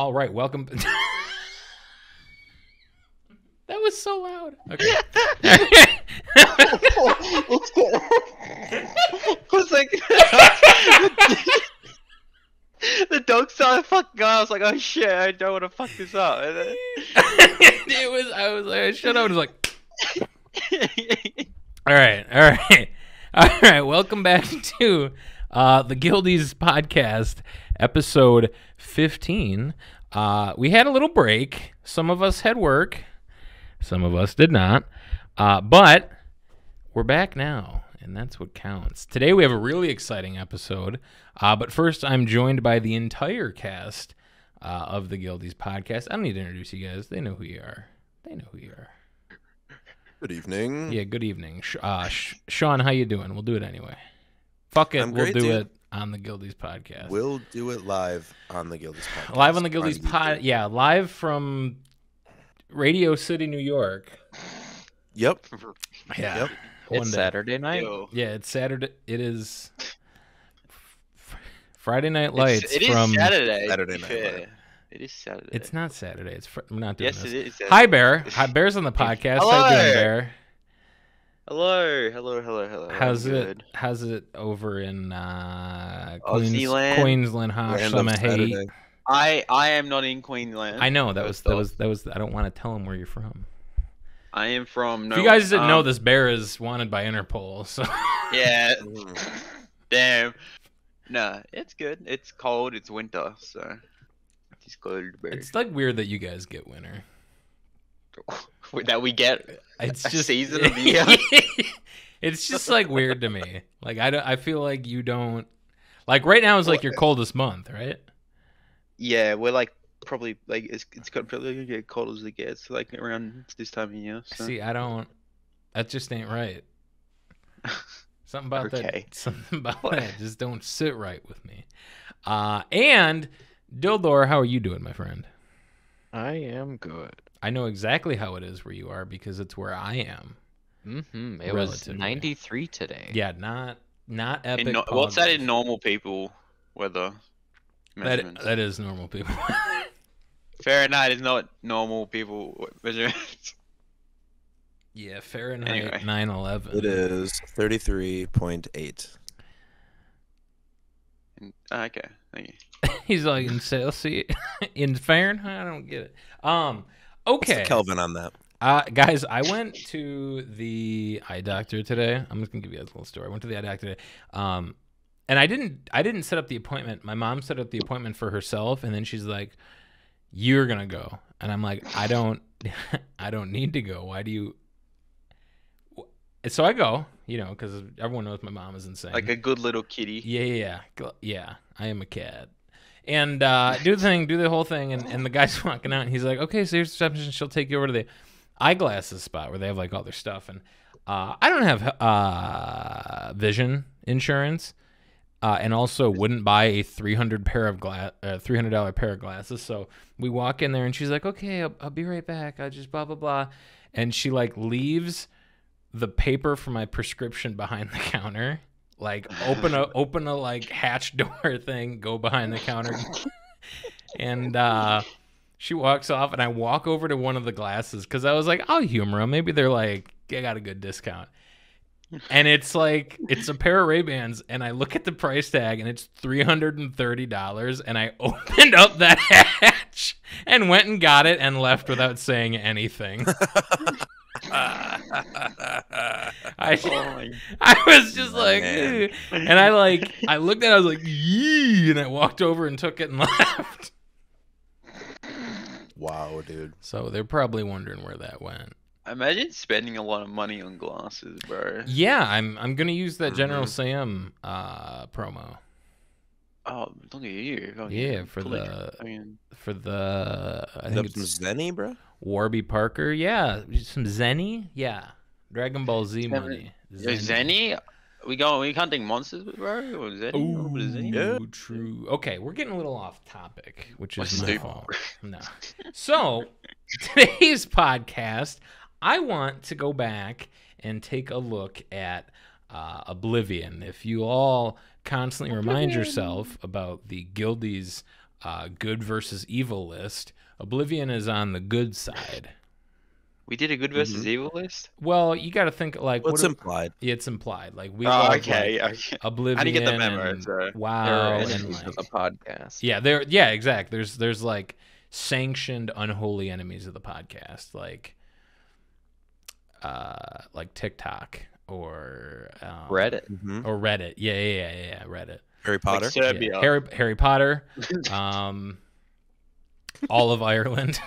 All right, welcome. that was so loud. Okay. was like the dog started fucking up. I was like, oh shit, I don't want to fuck this up. Then- it was. I was like, shut up. I was like, all right, all right, all right. Welcome back to uh, the Guildies podcast, episode fifteen. Uh, we had a little break. Some of us had work. Some of us did not. Uh, but we're back now, and that's what counts. Today we have a really exciting episode. Uh, but first, I'm joined by the entire cast uh, of the Guildies podcast. I don't need to introduce you guys. They know who you are. They know who you are. Good evening. Yeah, good evening. Sh- uh, Sean, how you doing? We'll do it anyway. Fuck it, I'm we'll do dude. it on the Guildies podcast. We'll do it live on the Guildies podcast. live on the Guildies YouTube. pod. Yeah, live from Radio City, New York. Yep. Yeah. Yep. One it's day. Saturday night. Yo. Yeah, it's Saturday. It is Friday Night Lights it is from. Saturday. Saturday Night fair. Live. It is Saturday. It's not Saturday. It's fr- we're not doing Yes, this. it is. Hi, Bear. Hi, Bear's on the podcast. How you doing, Bear? Hello, hello, hello, hello. How's I'm it? good. How's it over in uh, Aussie Queens, land? Queensland? Harsh Random summer heat. I I am not in Queensland. I know that was that was that was. I don't want to tell him where you're from. I am from. No, if you guys didn't know, um, this bear is wanted by Interpol. So Yeah. Damn. Nah, it's good. It's cold. It's winter, so it's cold. Bird. it's like weird that you guys get winter. that we get. It's A just season of the year? it's just like weird to me. Like I don't. I feel like you don't. Like right now is like your coldest month, right? Yeah, we're like probably like it's it's got probably gonna get cold as it gets like around this time of year. So. See, I don't. That just ain't right. Something about Okay. that. Something about What? that just don't sit right with me. Uh, and Dildor, how are you doing, my friend? I am good. I know exactly how it is where you are because it's where I am. Mm-hmm. It Relatively. was 93 today. Yeah, not not In epic. no- what's that in normal people weather That that is normal people. Fahrenheit is not normal people w- measurements. yeah, Fahrenheit Anyway. nine eleven. It is 33.8. Ah, okay, thank you. He's like in Celsius, in Fahrenheit. I don't get it. Um. Okay. Kelvin on that? Uh, guys, I went to the eye doctor today. I'm just gonna give you guys a little story. I went to the eye doctor today, um, and I didn't. I didn't set up the appointment. My mom set up the appointment for herself, and then she's like, "You're gonna go," and I'm like, "I don't. I don't need to go. Why do you?" So I go, you know, because everyone knows my mom is insane. Like a good little kitty. Yeah, yeah, yeah. Yeah. I am a cat. And uh, do the thing, do the whole thing, and, and the guy's walking out, and he's like, "Okay, so here's the reception. She'll take you over to the eyeglasses spot where they have like all their stuff." And uh, I don't have uh, vision insurance, uh, and also wouldn't buy a three hundred pair of glass, uh, three hundred dollar pair of glasses. So we walk in there, and she's like, "Okay, I'll, I'll be right back. I just blah blah blah," and she like leaves the paper for my prescription behind the counter like open a open a like hatch door thing go behind the counter. And uh she walks off and i walk over to one of the glasses because i was like i'll humor them maybe they're like i got a good discount. And it's like it's a pair of ray-bans and i look at the price tag and it's $330 and i opened up that hatch and went and got it and left without saying anything I, Oh I was just like, Man. And I like, I looked at, it, I was like, yee, and I walked over and took it and left. Wow, dude. So they're probably wondering where that went. Imagine spending a lot of money on glasses, bro. Yeah, I'm I'm gonna use that General Mhm. Sam uh, promo Oh, look at you. fucking Yeah, for fully- the- I mean, for the I think some it's Zenny, bro? Warby Parker. Yeah, some Zenny. Yeah, Dragon Ball Z Never- money. Yo, Zenny? We going? We hunting monsters, bro? Or Zenny? A little bit of Zenny? Yeah. true. Okay, we're getting a little off topic, which What's is my stupid? fault. No. So today's podcast, I want to go back and take a look at uh, Oblivion. If you all constantly remind yourself about the Guildies uh, good versus evil list. Oblivion is on the good side. We did a good versus evil list. Well, you got to think like What's what do- implied? it's implied. Like we Oh, okay. like, okay. Oblivion. I didn't get the memo, and so- WoW and enemies of like, the podcast. yeah, there. Yeah, exact. There's there's like sanctioned unholy enemies of the podcast, like uh, like TikTok or um, Reddit. hmm or Reddit. Yeah, yeah, yeah, yeah, yeah, Reddit. Harry Potter. Like Serbia. Yeah. Harry Harry Potter. Um, all of Ireland.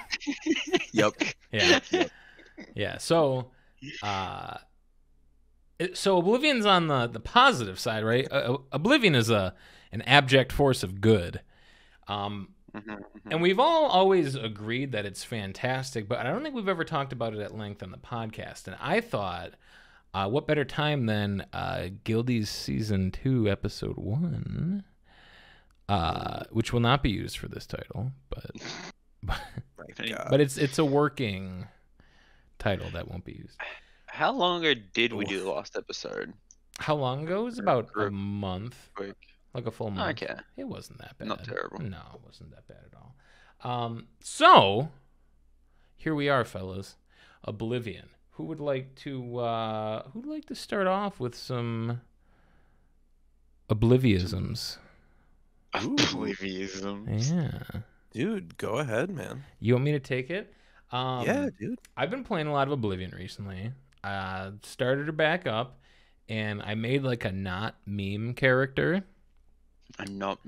yep. Yeah. Yeah. So, uh, it- so Oblivion's on the the positive side, right? Uh, Oblivion is a an abject force of good. Um, Mhm, mhm. and we've all always agreed that it's fantastic, but I don't think we've ever talked about it at length on the podcast. And I thought, uh, what better time than uh, Guildy's season two, episode one, uh, which will not be used for this title, but but, but it's it's a working title that won't be used. How long ago did we do the last episode? How long ago? It was about a month, Quick. like a full month. Okay. It wasn't that bad. Not terrible. No, it wasn't that bad at all. Um, so here we are, fellas. Oblivion. Who would like to uh who'd like to start off with some obliviisms? Ooh. Oblivion. Yeah. Dude, go ahead, man. You want me to take it? Um yeah, dude. I've been playing a lot of Oblivion recently. Uh started to back up and I made like a not meme character. I'm not.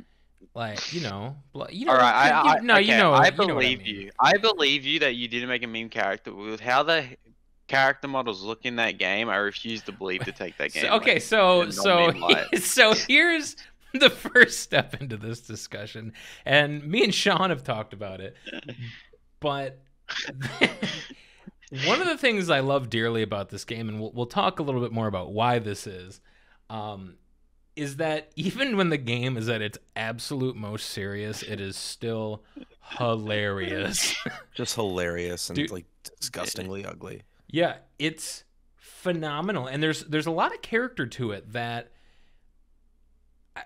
Like, you know, you know, All right. I, you- I, no, you okay, know, I you know what believe mean. you. I believe you that you didn't make a meme character with how the character models look in that game. I refuse to believe to take that game. So, okay, like, so so so here's the first step into this discussion, and me and Sean have talked about it. But one of the things I love dearly about this game, and we'll, we'll talk a little bit more about why this is, um, is that even when the game is at its absolute most serious, it is still hilarious. Just hilarious and Dude. like disgustingly ugly. Yeah, it's phenomenal, and there's there's a lot of character to it that I,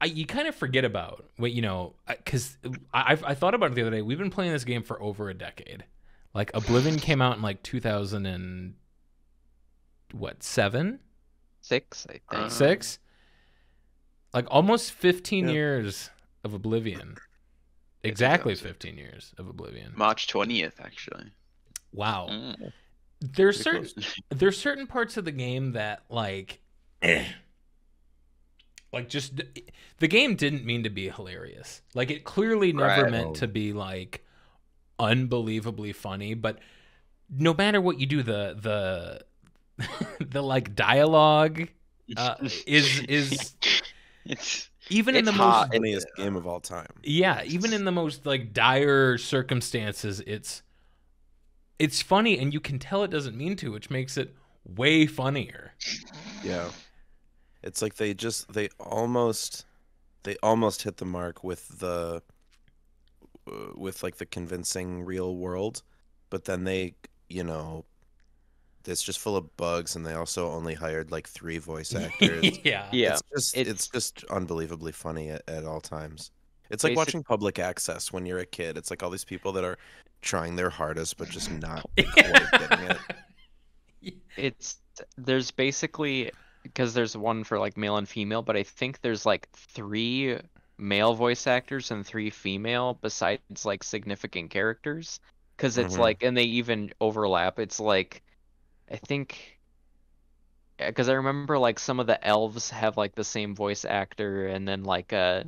I you kind of forget about. What you know, because I I thought about it the other day. We've been playing this game for over a decade. Like Oblivion came out in like 2000 and what seven Six, I think. Uh, six, like almost 15 Yeah. years of Oblivion. Exactly 15 years of Oblivion. March twentieth, actually. Wow. Mm, There's pretty certain there's certain parts of the game that like eh, like just the game didn't mean to be hilarious like it clearly never Right. meant to be like unbelievably funny but no matter what you do the the the like dialogue uh, is is it's even in the hard. most Funniest game of all time. yeah even in the most like dire circumstances it's it's funny and you can tell it doesn't mean to which makes it way funnier Yeah. It's like they just they almost they almost hit the mark with the uh, with like the convincing real world, but then they, you know, it's just full of bugs and they also only hired like three voice actors. yeah Yeah. It's just it's- it's, just unbelievably funny at, at all times. It's like watching public access when you're a kid. It's like all these people that are trying their hardest but just not quite getting it. It's there's basically because there's one for like male and female, but I think there's like three male voice actors and three female besides like significant characters. Because it's Mhm. like, and they even overlap. It's like, I think, because I remember like some of the elves have like the same voice actor, and then like uh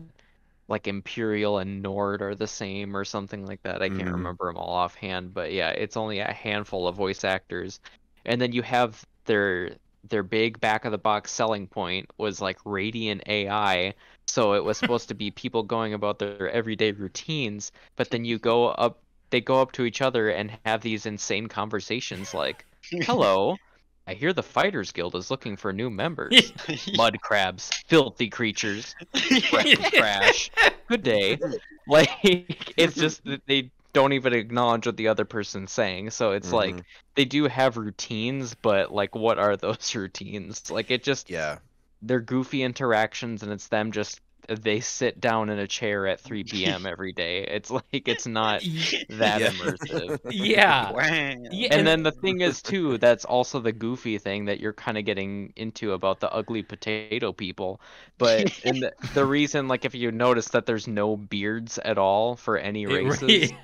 like Imperial and Nord are the same or something like that. I can't Mhm. remember them all offhand, but yeah, it's only a handful of voice actors and then you have their their big back of the box selling point was like radiant AI. So it was supposed to be people going about their everyday routines, but then you go up they go up to each other and have these insane conversations like, "Hello, I hear the Fighters Guild is looking for new members. Mud crabs, filthy creatures, trash. Good day." Like it's just that they don't even acknowledge what the other person's saying. So it's like Mhm. they do have routines, but like what are those routines? Like it just yeah. they're goofy interactions and it's them just they sit down in a chair at 3 p.m. every day. It's like it's not that Yeah. immersive. yeah. Yeah, And then the thing is too, that's also the goofy thing that you're kind of getting into about the ugly potato people. But and the, the reason, like, if you notice that there's no beards at all for any It races, re-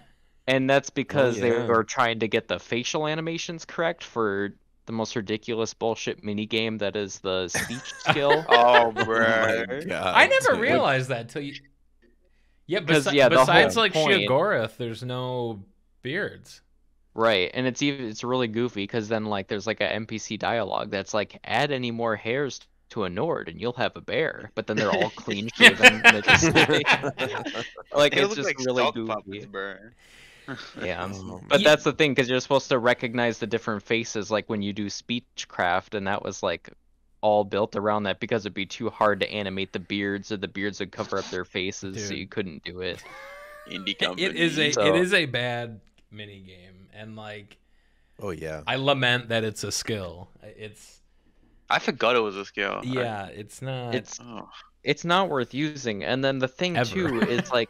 and that's oh, because they yeah. were trying to get the facial animations correct for the most ridiculous bullshit mini game that is the speech skill. Oh, Oh bro. God, I never dude. realized that till you. Yeah, 'Cause, besi- yeah, besides like point- Sheogorath, there's no beards. Right, and it's even it's really goofy because then like there's like a NPC dialogue that's like add any more hairs to a Nord and you'll have a bear, but then they're all clean shaven. and they just like They it's just like really stock goofy. puppets, bro. Yeah, but that's the thing because you're supposed to recognize the different faces like when you do speechcraft, and that was like all built around that because it'd be too hard to animate the beards or the beards would cover up their faces, so you couldn't do it. Indie company. It is a So- it is a bad mini game, and like oh yeah. I lament that it's a skill. It's I forgot it was a skill. I- yeah, it's not. It's Oh. it's not worth using. And then the thing Ever. too is like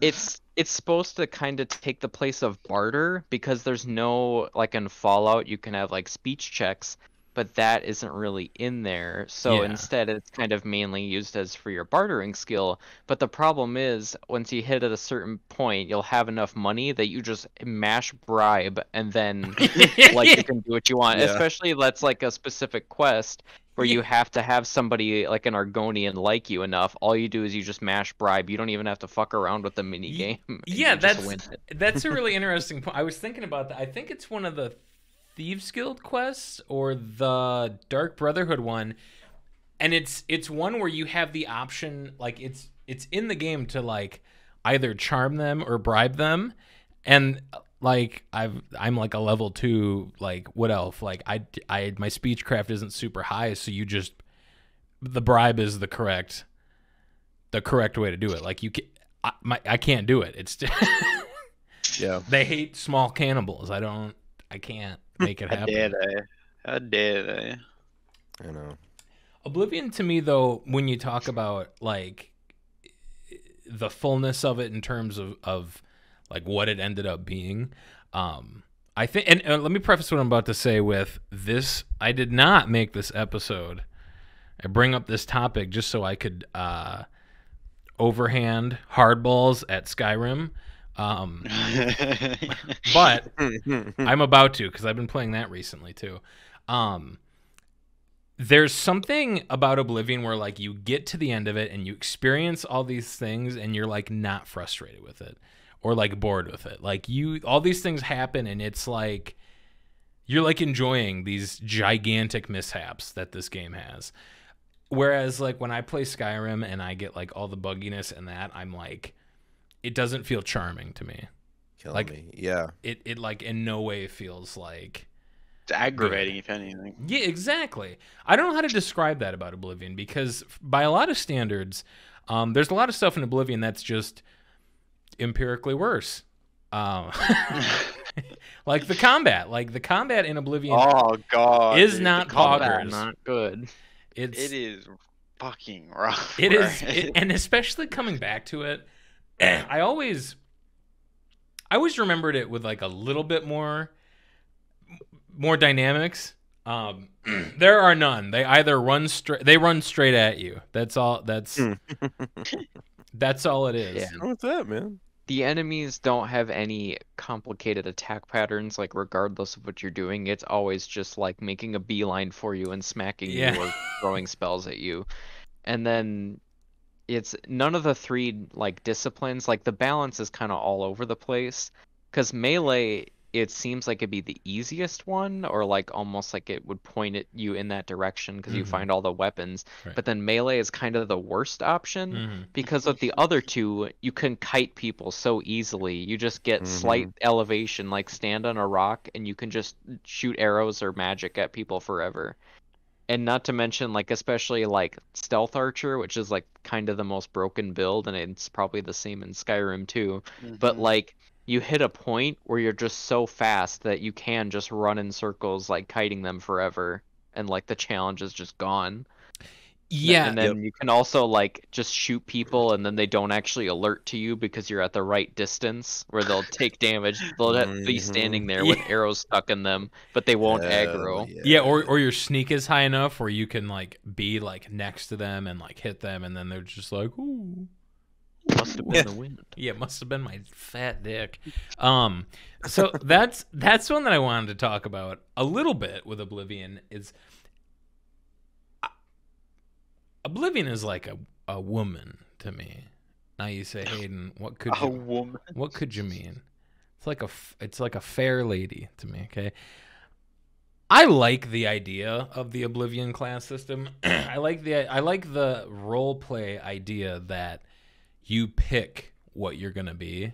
it's it's supposed to kind of take the place of barter because there's no like in Fallout you can have like speech checks, but that isn't really in there. So Yeah. instead it's kind of mainly used as for your bartering skill. But the problem is once you hit at a certain point, you'll have enough money that you just mash bribe and then like you can do what you want. Yeah. Especially that's like a specific quest where you have to have somebody like an Argonian like you enough. All you do is you just mash bribe. You don't even have to fuck around with the mini game. yeah, that's that's a really interesting point. I was thinking about that. I think it's one of the Thieves Guild quests or the Dark Brotherhood one, and it's it's one where you have the option, like it's it's in the game to like either charm them or bribe them, and like I've I'm like a level two like wood elf. Like I I my speechcraft isn't super high, so you just the bribe is the correct the correct way to do it. Like you can I, my, I can't do it. It's Yeah. they hate small cannibals. I don't. I can't make it happen. How dare happen. they? How dare they? I know. Oblivion to me though, when you talk about like the fullness of it in terms of of like what it ended up being, um, I think. And, and let me preface what I'm about to say with this: I did not make this episode. I bring up this topic just so I could uh, overhand hardballs at Skyrim. Um, but I'm about to because I've been playing that recently too. Um, there's something about Oblivion where like you get to the end of it and you experience all these things and you're like not frustrated with it or like bored with it. Like you, all these things happen and it's like you're like enjoying these gigantic mishaps that this game has. Whereas like when I play Skyrim and I get like all the bugginess and that, I'm like, it doesn't feel charming to me. Killing Like- me. Yeah. It it like in no way feels like it's aggravating, if anything. yeah, exactly. I don't know how to describe that about Oblivion because, by a lot of standards, um, there's a lot of stuff in Oblivion that's just empirically worse. Um, like the combat, like the combat in Oblivion, oh god, is dude, not poggers. Not good. it's It is fucking rough. It bro. is, it- and especially coming back to it, I always, I always remembered it with like a little bit more, more dynamics. Um, there are none. They either run straight, they run straight at you. That's all. That's Hmm. that's all it is. Yeah. What's that, man? The enemies don't have any complicated attack patterns, like regardless of what you're doing, it's always just like making a beeline for you and smacking Yeah. you or throwing spells at you. And then it's none of the three like disciplines, like the balance is kind of all over the place. Because melee, it seems like it'd be the easiest one, or like almost like it would point at you in that direction because you Mhm. find all the weapons. Right. But then melee is kind of the worst option Mhm. because of the other two, you can kite people so easily. You just get slight elevation, like stand on a rock, and you can just shoot arrows or magic at people forever. And not to mention, like especially like stealth archer, which is like kind of the most broken build, and it's probably the same in Skyrim too. But Mhm. like you hit a point where you're just so fast that you can just run in circles, like kiting them forever, and like the challenge is just gone. Yeah, and then you can also like just shoot people and then they don't actually alert to you because you're at the right distance where they'll take damage. They'll just be standing there with arrows stuck in them but they won't Hell aggro. yeah, or or your sneak is high enough where you can like be like next to them and like hit them, and then they're just like, ooh. must have been the wind. Yeah, it must have been my fat dick. Um, so that's that's one that I wanted to talk about a little bit with Oblivion. Is Oblivion is like a a woman to me. Now you say, Hayden, what could A you, woman. what could you mean? It's like a it's like a fair lady to me. Okay. I like the idea of the Oblivion class system. I like the I like the role play idea that you pick what you're gonna be,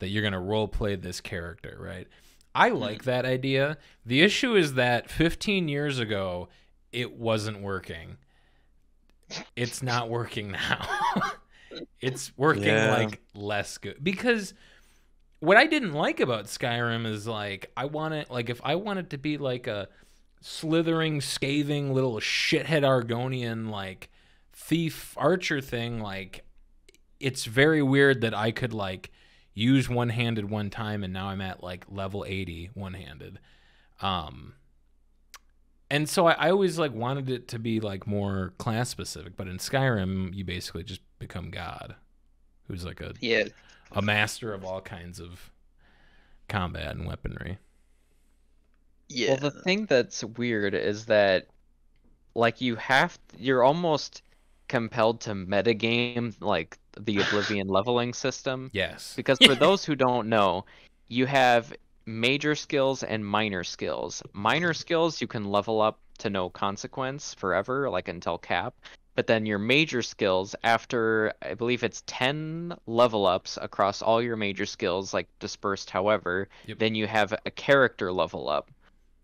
that you're gonna role play this character, right? I hmm. like that idea. The issue is that 15 years ago, it wasn't working. It's not working now. it's working Yeah. like less good because what I didn't like about Skyrim is like I want it like if I want it to be like a slithering, scathing little shithead Argonian like thief archer thing, like it's very weird that I could like use one handed one time and now I'm at like level 80 one handed. Um and so I, I always like wanted it to be like more class specific, but in Skyrim you basically just become God, who's like a Yeah. a master of all kinds of combat and weaponry. Yeah. Well, the thing that's weird is that, like, you have you're almost compelled to metagame like the Oblivion leveling system Yes. because for those who don't know, you have major skills and minor skills. Minor skills you can level up to no consequence forever, like until cap. But then your major skills, after I believe it's 10 level ups across all your major skills, like dispersed however, Yep. then you have a character level up.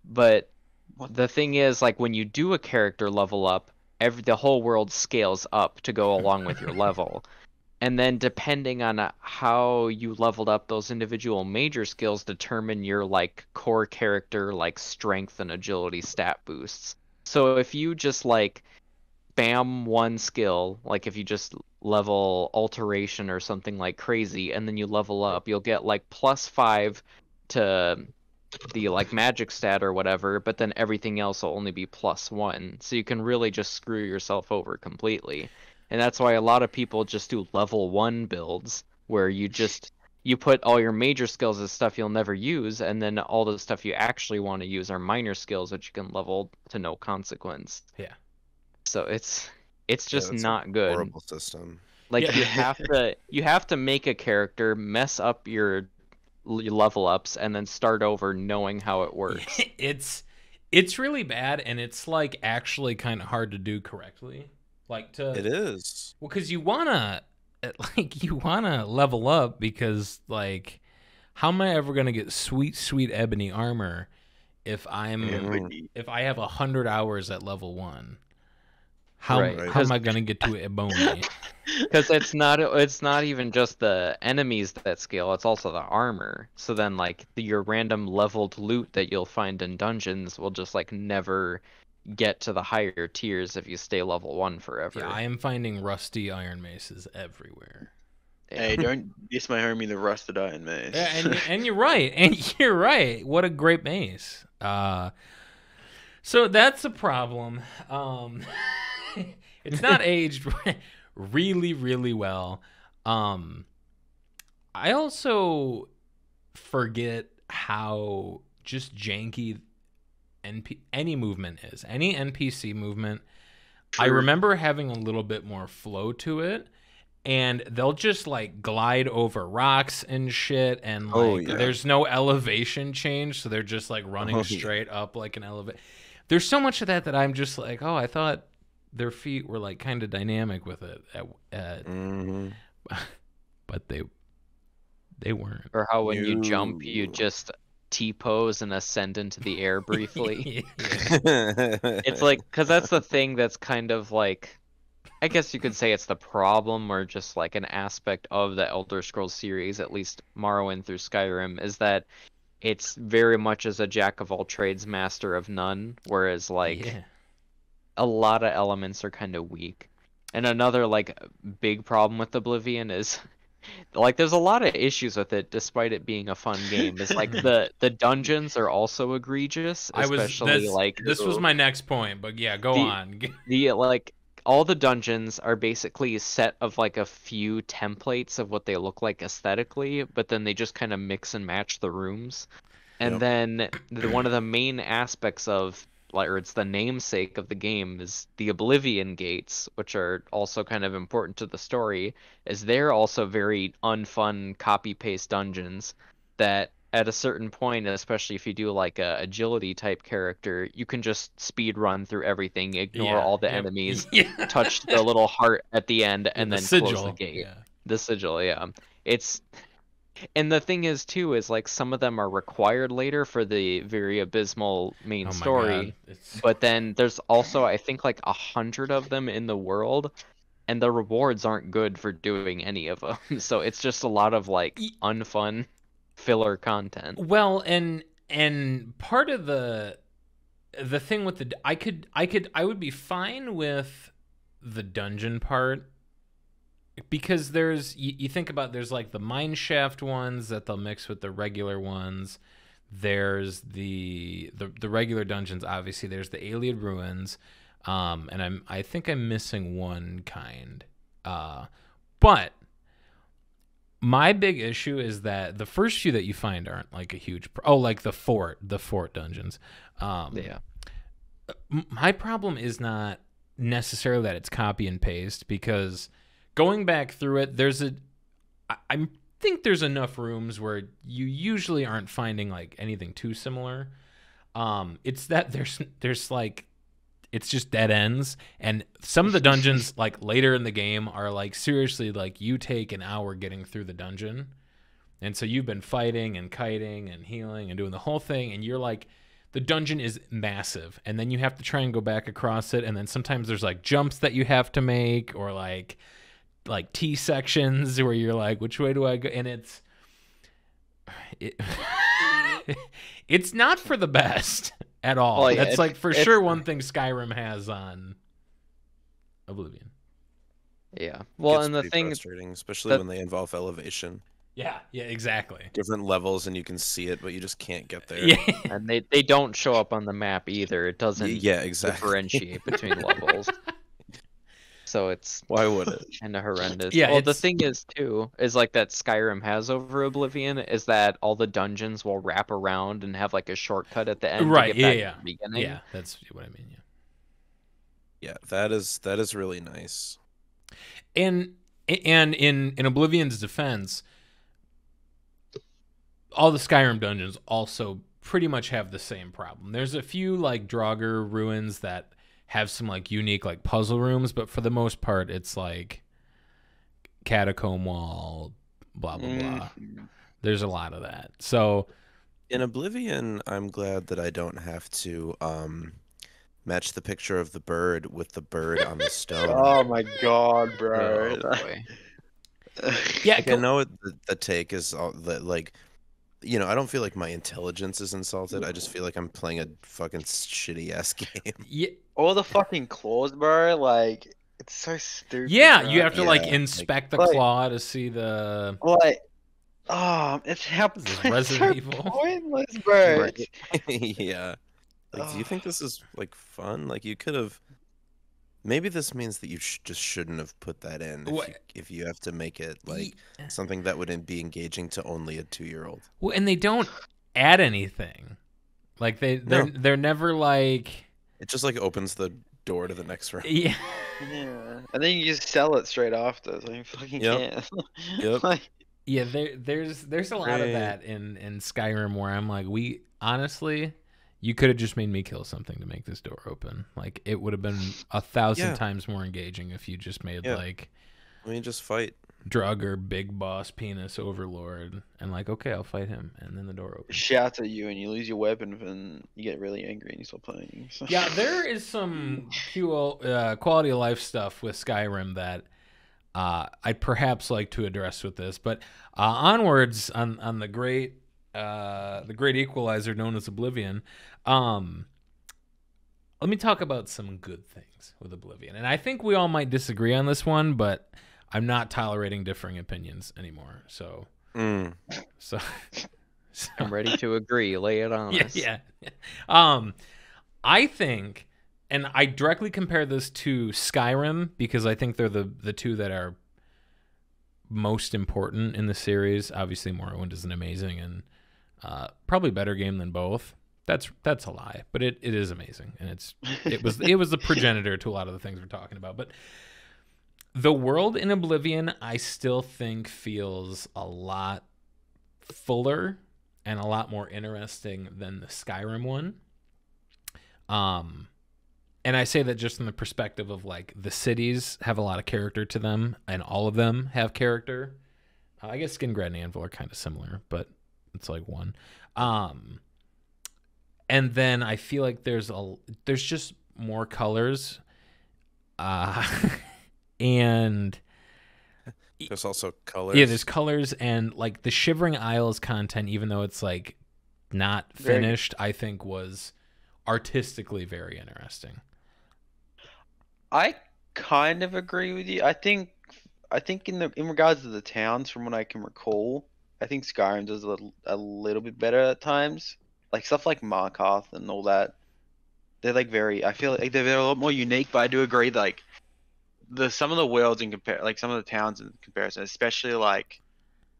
But What? the thing is, like when you do a character level up, every the whole world scales up to go along with your level. And then depending on uh, how you leveled up those individual major skills determine your like core character like strength and agility stat boosts. So if you just like spam one skill, like if you just level alteration or something like crazy and then you level up, you'll get like plus 5 to the like magic stat or whatever, but then everything else will only be plus 1. So you can really just screw yourself over completely and that's why a lot of people just do level one builds where you just you put all your major skills as stuff you'll never use and then all the stuff you actually want to use are minor skills that you can level to no consequence Yeah. so it's it's Yeah, just that's a not good Horrible system. like Yeah. you have to you have to make a character mess up your level ups and then start over knowing how it works it's it's really bad and it's like actually kind of hard to do correctly. Like to It is. Well, because you wanna, like, you wanna level up because, like, how am I ever gonna get sweet, sweet ebony armor if I'm Yeah, Mm. if I have a hundred hours at level one? How Right, how am 'cause- I gonna get to ebony? because it's not it's not even just the enemies that scale it's also the armor so then like the, your random leveled loot that you'll find in dungeons will just like never get to the higher tiers if you stay level one forever yeah, I am finding rusty iron maces everywhere. Hey, don't diss my homie the rusted iron mace. Yeah, and and you're right, and you're right. What a great mace. Uh, so that's a problem. Um, it's not aged really, really well. Um, I also forget how just janky NP- any movement is. Any NPC movement. I remember having a little bit more flow to it. And they'll just like glide over rocks and shit, and like Oh, yeah. there's no elevation change, so they're just like running Oh, yeah. straight up like an elevator. There's so much of that that I'm just like, oh, I thought their feet were like kind of dynamic with it, at, at, hmm but they they weren't. or how when you jump you No. Just t-pose and ascend into the air briefly it's like because that's the thing that's kind of like i guess you could say it's the problem or just like an aspect of the elder scrolls series at least morrowind through skyrim is that it's very much as a jack of all trades master of none whereas like yeah. a lot of elements are kind of weak. And another like big problem with Oblivion is like there's a lot of issues with it despite it being a fun game. It's like the the dungeons are also egregious, I was especially like this was my next point, but yeah, go The- on. the like all the dungeons are basically a set of like a few templates of what they look like aesthetically, but then they just kind of mix and match the rooms. And Yep. then the, one of the main aspects of or it's the namesake of the game is the Oblivion gates, which are also kind of important to the story, is they're also very unfun copy paste dungeons that at a certain point, especially if you do like a agility type character, you can just speed run through everything, ignore Yeah, all the yep. enemies, yeah. touch the little heart at the end, and The then sigil. close the gate. Yeah. The sigil, yeah. It's and the thing is too is like some of them are required later for the very abysmal main Oh story. But then there's also I think like a hundred of them in the world, and the rewards aren't good for doing any of them. So it's just a lot of like unfun filler content. Well, and and part of the the thing with the I could I could I would be fine with the dungeon part because there's you, you think about there's like the mine shaft ones that they'll mix with the regular ones. There's the the the regular dungeons obviously. There's the Alien ruins, um, and I'm I think I'm missing one kind, uh, but my big issue is that the first few that you find aren't like a huge pro- oh like the fort the fort dungeons um Yeah. my problem is not necessarily that it's copy and paste because going back through it there's a i, think there's enough rooms where you usually aren't finding like anything too similar. Um it's that there's there's like it's just dead ends. And some of the dungeons like later in the game are like seriously like you take an hour getting through the dungeon. And so you've been fighting and kiting and healing and doing the whole thing. And you're like the dungeon is massive. And then you have to try and go back across it. And then sometimes there's like jumps that you have to make or like like T sections where you're like which way do I go and it's it, it's not for the best at all. Well, yeah, That's if- like for if- sure one thing Skyrim has on Oblivion. Yeah. Well, and the pretty thing frustrating, especially that- when they involve elevation, Yeah, yeah, exactly. different levels, and you can see it, but you just can't get there. Yeah. and they they don't show up on the map either. It doesn't yeah, exactly. differentiate between levels. So it's Why would it? kind of horrendous. Yeah, well, the thing is too is like that Skyrim has over Oblivion is that all the dungeons will wrap around and have like a shortcut at the end. Right, To get yeah, back yeah. To the beginning. Yeah, that's what I mean. Yeah. Yeah, that is that is really nice. and and in in Oblivion's defense, all the Skyrim dungeons also pretty much have the same problem. There's a few like Draugr ruins that have some like unique like puzzle rooms, but for the most part, it's like catacomb wall, blah blah blah. Mm. There's a lot of that. So In Oblivion, I'm glad that I don't have to um match the picture of the bird with the bird on the stone. Oh my god, bro. Oh, boy. yeah, Like, I go- know the, the take is all that like you know, I don't feel like my intelligence is insulted. I mm. just feel like I'm playing a fucking shitty ass game. yeah, All the fucking claws, bro. Like, it's so stupid. yeah, bro. you have to like Yeah, like- inspect the Like- claw to see the. Like, oh, it's how Is this it's Resident so Evil? pointless, bro. Yeah. Like, do you think this is like fun? Like, you could have. Maybe this means that you sh- just shouldn't have put that in. If Wha- you, if you have to make it like Ye- something that would en- be engaging to only a two-year-old. Well, and they don't add anything. Like they they're No. they're never like It just like opens the door to the next round. yeah. yeah, and then you just sell it straight after. So you fucking Yep. can't. Yep. like, Yeah, there there's there's a lot of that in in Skyrim where I'm like, we honestly, you could have just made me kill something to make this door open. Like it would have been a thousand Yeah. times more engaging if you just made Yeah. like I mean, just fight. Draugr or big boss penis overlord and like, okay, I'll fight him, and then the door opens. shouts at you and you lose your weapon, and you get really angry and you stop playing. So. yeah, there is some QL, uh, quality of life stuff with Skyrim that uh, I'd perhaps like to address with this. But uh, onwards on on the great uh, the great equalizer known as Oblivion. Um, let me talk about some good things with Oblivion. And I think we all might disagree on this one, but I'm not tolerating differing opinions anymore. So, Mm. so, so I'm ready to agree. Lay it on yeah, us. yeah. Um, I think, and I directly compare this to Skyrim because I think they're the the two that are most important in the series. Obviously, Morrowind is an amazing and uh, probably better game than both. That's that's a lie, but it, it is amazing, and it's it was it was the progenitor to a lot of the things we're talking about. But the world in Oblivion, I still think feels a lot fuller and a lot more interesting than the Skyrim one. Um, and I say that just in the perspective of like the cities have a lot of character to them, and all of them have character. Uh, I guess Skingrad and Anvil are kind of similar, but it's like one. Um, and then I feel like there's a there's just more colors, uh, and There's also colors. yeah, there's colors and like the Shivering Isles content, even though it's like not Very finished, I think was artistically very interesting. I kind of agree with you. I think I think in the in regards to the towns, from what I can recall, I think Skyrim does a little, a little bit better at times. Like stuff like Markarth and all that. They're like very. I feel like they're, they're a lot more unique. But I do agree. Like the some of the worlds in compare, like some of the towns in comparison, especially like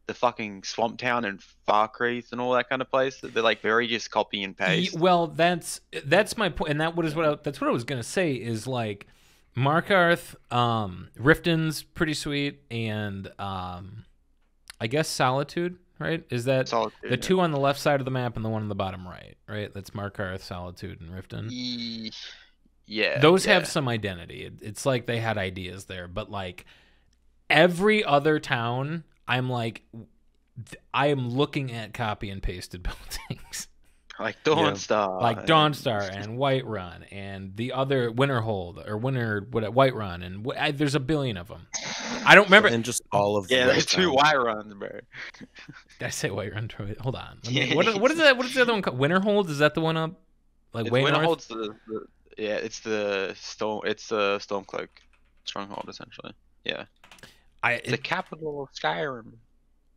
the fucking swamp town and Falkreath and all that kind of place. They're like very just copy and paste. well, that's that's my point, and that what is what I, that's what I was gonna say is like Markarth, um, Riften's pretty sweet, and um, I guess Solitude, right? Is that Solitude, the two on the left side of the map and the one on the bottom right, right? That's Markarth, Solitude, and Riften. Ye- Yeah. those yeah. have some identity. It's like they had ideas there, but like every other town, I'm like, I am looking at copy and pasted buildings, like Yeah. Dawnstar. like Dawnstar and Whiterun and the other Winterhold or Winter what Whiterun and wh- I, there's a billion of them. I don't remember. and just all of the Yeah, there's two towns. Y runs, bro. Did I say Whiterun? Troy? Hold on. Me- Yeah. what, what is that? What is the other one called? Winterhold? Is that the one up? Like It's way north? Winterhold's the, the yeah, it's the storm. It's the Stormcloak stronghold essentially. Yeah, I, it's the capital of Skyrim.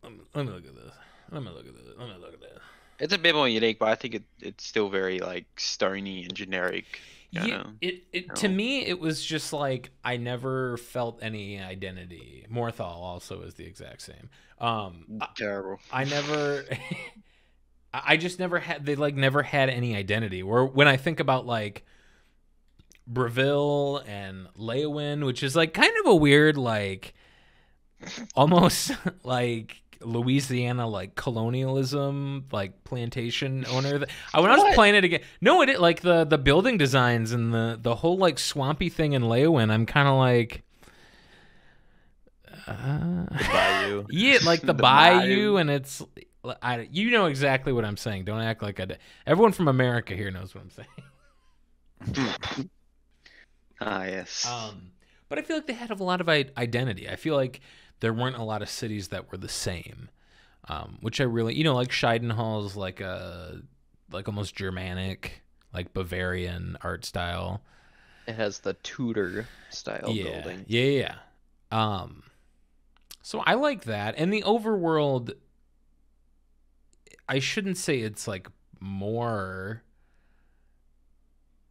let me- let me look at this. Let me look at this. Let me look at this. It's a bit more unique, but I think it, it's still very like stony and generic. you Yeah, know? it, it to me it was just like I never felt any identity. Morthal also is the exact same. Um, Terrible. I never, I I just never had. They like never had any identity. Where when I think about like Bravil and Leyawiin, which is like kind of a weird like, almost like. Louisiana like colonialism like plantation owner that I when I was playing it again no it like the the building designs and the the whole like swampy thing in Leyawiin I'm kind of like uh, Bayou. yeah, like the, The bayou, bayou. and it's I, you know exactly what I'm saying. Don't act like I. d- Everyone from America here knows what I'm saying. ah yes. Um, but I feel like they had a lot of i- identity. I feel like there weren't a lot of cities that were the same, um, which I really, you know, like Cheydinhal's like a like almost Germanic, like Bavarian art style. It has the Tudor style yeah, building. Yeah, yeah. yeah. Um, so I like that, and the overworld. I shouldn't say it's like more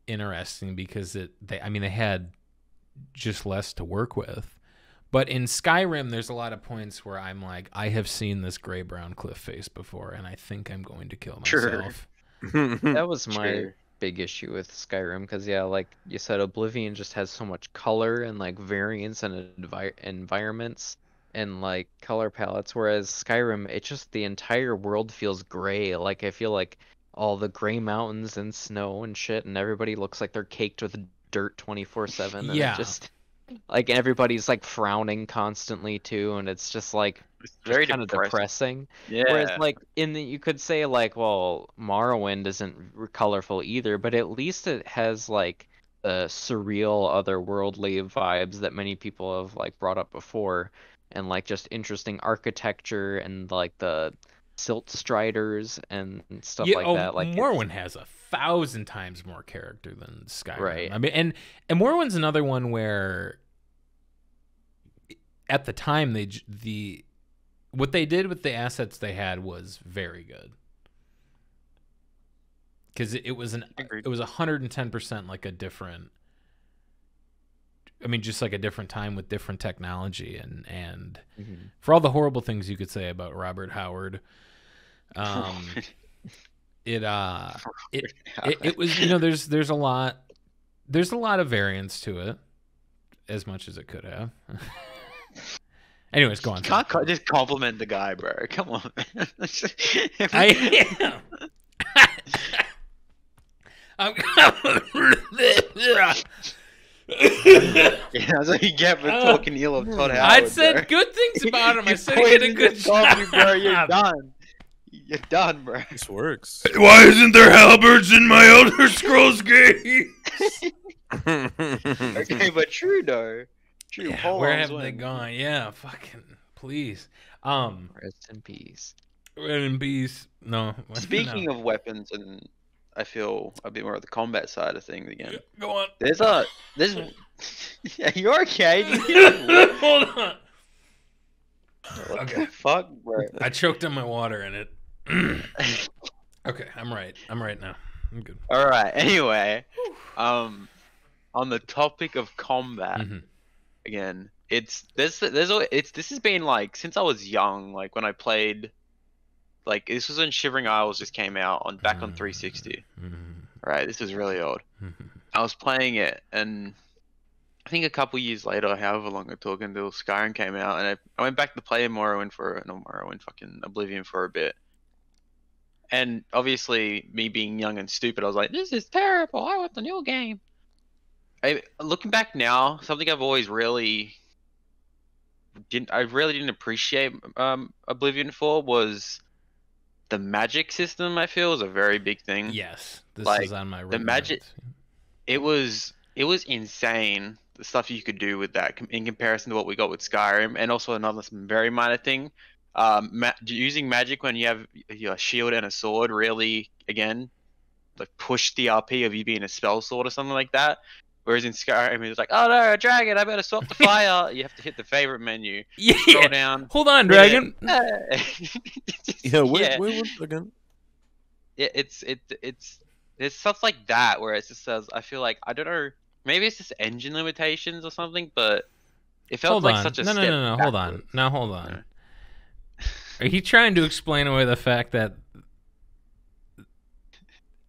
interesting because it. They, I mean, they had just less to work with. But in Skyrim, there's a lot of points where I'm like, I have seen this gray brown cliff face before, and I think I'm going to kill myself. Sure. myself. That was my Sure. big issue with Skyrim because yeah, like you said, Oblivion just has so much color and like variance and envi- environments and like color palettes, whereas Skyrim, it just the entire world feels gray. Like I feel like all the gray mountains and snow and shit, and everybody looks like they're caked with dirt twenty four seven. Yeah. just like everybody's like frowning constantly too, and it's just like It's very kind of depressing. depressing. Yeah. Whereas, like in the, you could say like, well, Morrowind isn't colorful either, but at least it has like the surreal, otherworldly vibes that many people have like brought up before, and like just interesting architecture and like the silt striders and stuff yeah, like oh, that. Like it's- Morrowind has a thousand times more character than Skyrim. Right. I mean, and and Morrowind's another one where at the time they the what they did with the assets they had was very good because it, it was an Agreed. it was 110% like a different i mean just like a different time with different technology and and Mhm. for all the horrible things you could say about robert howard um it uh it, it, it was you know there's there's a lot there's a lot of variance to it as much as it could have anyways go on can't co- just compliment the guy, bro. Come on, man. i am I'm yeah, that's what you get for Uh, talking ill of Todd Howard. I said bro. good things about him. I said he did a good job. coffee, bro. You're done. You're done, bro. This works. Why isn't there halberds in my Elder Scrolls game? Okay, but true though. True. Yeah, where have Swin. they gone? Yeah, fucking please. Um, Rest in peace. Rest in peace. No. Speaking no. of weapons, and I feel a bit more of the combat side of things again. go on. There's a there's. yeah, you're okay. Hold on. what Okay. the fuck, bro? I choked on my water in it. okay, I'm right. I'm right now. I'm good. All right. Anyway, um, on the topic of combat Mhm. again, it's this. There's al- it's this has been like since I was young. Like when I played, like this was when Shivering Isles just came out on back on 360. Mhm. Right. This is really old. Mhm. I was playing it, and I think a couple years later, however long it took until Skyrim came out, and I, I went back to play Morrowind for no Morrowind, fucking Oblivion for a bit. And obviously, me being young and stupid, I was like, "This is terrible. I want the new game." I, looking back now, something I've always really didn't, I really didn't appreciate um, Oblivion for was the magic system. I feel is a very big thing Yes, this Like, is on my the magic- it was it was insane the stuff you could do with that in comparison to what we got with Skyrim, and also another very minor thing, um, ma- using magic when you have your shield and a sword really again, like push the RP of you being a spell sword or something like that. Whereas in Skyrim, it's like, oh no, a dragon! I better swap the fire. you have to hit the favorite menu, scroll Yeah. down. Hold on, dragon. it. yeah, wait, Yeah. wait one second. it, it's it it's there's stuff like that where it just says I feel like I don't know maybe it's just engine limitations or something, but it felt Hold like on. such a no, no, step no, no. Hold on. backwards. Now hold on. Are you trying to explain away the fact that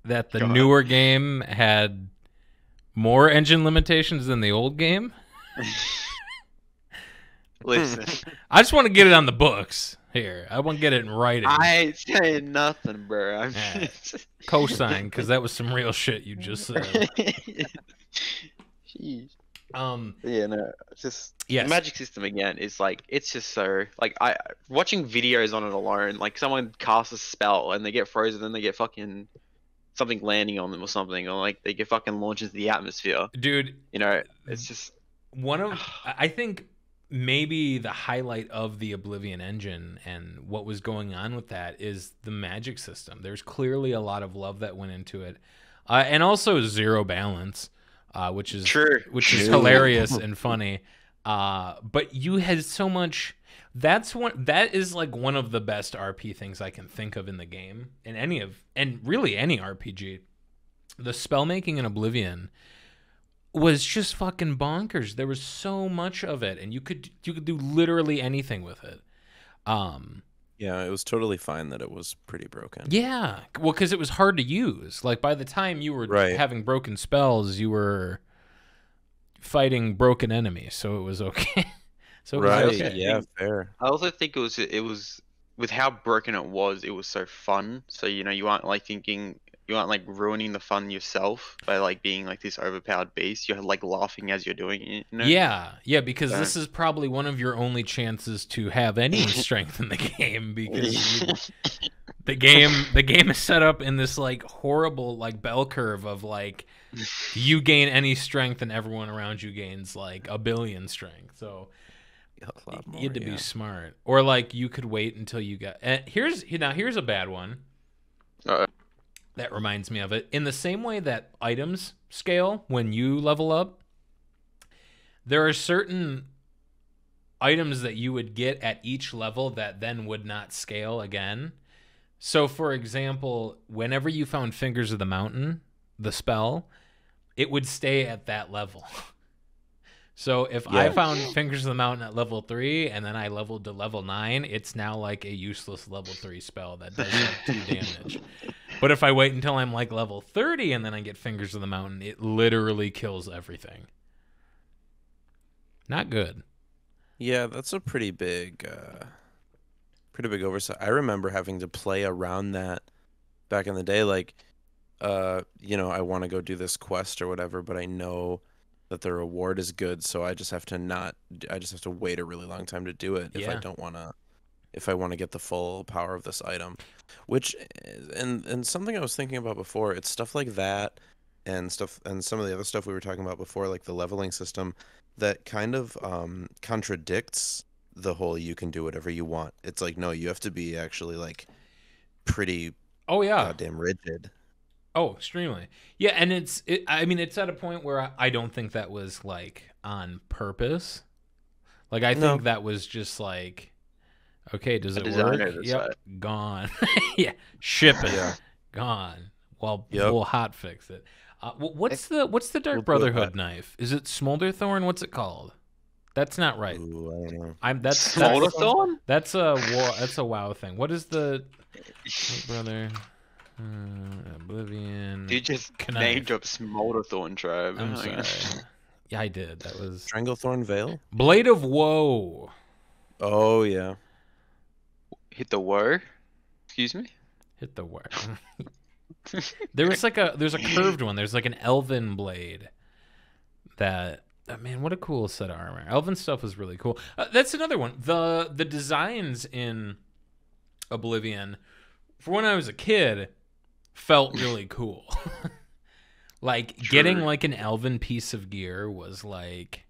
that the Go newer game had more engine limitations than the old game? Listen, I just want to get it on the books here. I want to get it in writing. I ain't saying nothing, bro. I'm Yeah. Cosign because that was some real shit you just said. Jeez. Um. Yeah, no, just yeah, the magic system again is like it's just so like I watching videos on it alone. Like someone casts a spell and they get frozen, then they get fucking something landing on them or something, or like they get fucking launched into the atmosphere. Dude, You know, it's just one of I I think maybe the highlight of the Oblivion engine and what was going on with that is the magic system. There's clearly a lot of love that went into it, uh, and also zero balance, uh, which is true. which is hilarious and funny. Uh, but you had so much. That's one. That is like one of the best RP things I can think of in the game, in any of, and really any RPG. The spell making in Oblivion was just fucking bonkers. There was so much of it, and you could you could do literally anything with it. Um, Yeah, it was totally fine that it was pretty broken. yeah, well, because it was hard to use. Like by the time you were Right. having broken spells, you were fighting broken enemies, so it was okay. so it was Right. okay. Yeah, fair. I also think it was it was with how broken it was, it was so fun. So you know, you aren't like thinking you aren't like ruining the fun yourself by like being like this overpowered beast. You're like laughing as you're doing it. You know? Yeah, yeah, because So- this is probably one of your only chances to have any strength in the game because you, the game the game is set up in this like horrible like bell curve of like you gain any strength and everyone around you gains like a billion strength. So more, you had to yeah. be smart, or like you could wait until you got. And here's now here's a bad one. Uh, that reminds me of it. In the same way that items scale when you level up, there are certain items that you would get at each level that then would not scale again. So, for example, whenever you found Fingers of the Mountain, the spell, it would stay at that level. So if I found Fingers of the Mountain at level three and then I leveled to level nine, it's now like a useless level three spell that does like two damage. But if I wait until I'm like level 30 and then I get Fingers of the Mountain, it literally kills everything. Not good. Yeah, that's a pretty big, uh, pretty big oversight. I remember having to play around that back in the day. Like, uh, you know, I want to go do this quest or whatever, but I know that the reward is good, so I just have to not. I just have to wait a really long time to do it if I don't want to. If I want to get the full power of this item, which and and something I was thinking about before, it's stuff like that, and stuff and some of the other stuff we were talking about before, like the leveling system that kind of um, contradicts the whole you can do whatever you want. It's like no, you have to be actually like pretty Oh yeah. goddamn rigid. Oh, extremely. Yeah, and it's it, I mean it's at a point where I, I don't think that was like on purpose. Like I No. think that was just like okay, does A it work? decided. Yep, gone. yeah, ship it. Yeah. Gone. Well, Yep. we'll hot fix it. Uh, what's the what's the Dark We'll Brotherhood knife? Is it Smolderthorn? What's it called? That's not right. Ooh, I don't know. I'm that's that's, Smolderthorn? that's a war, that's a WoW thing. What is the Dark brother? Uh, Oblivion. You just Knife. name dropped Smolderthorn tribe. I'm Oh, yeah. sorry. Yeah, I did. That was Stranglethorn Vale. Blade of Woe. Oh yeah. Hit the woe. Excuse me. Hit the word. there was like a there's a curved one. There's like an elven blade. That oh, man, what a cool set of armor. Elven stuff was really cool. Uh, that's another one. The the designs in Oblivion, for when I was a kid, felt really cool. like getting like an elven piece of gear was like,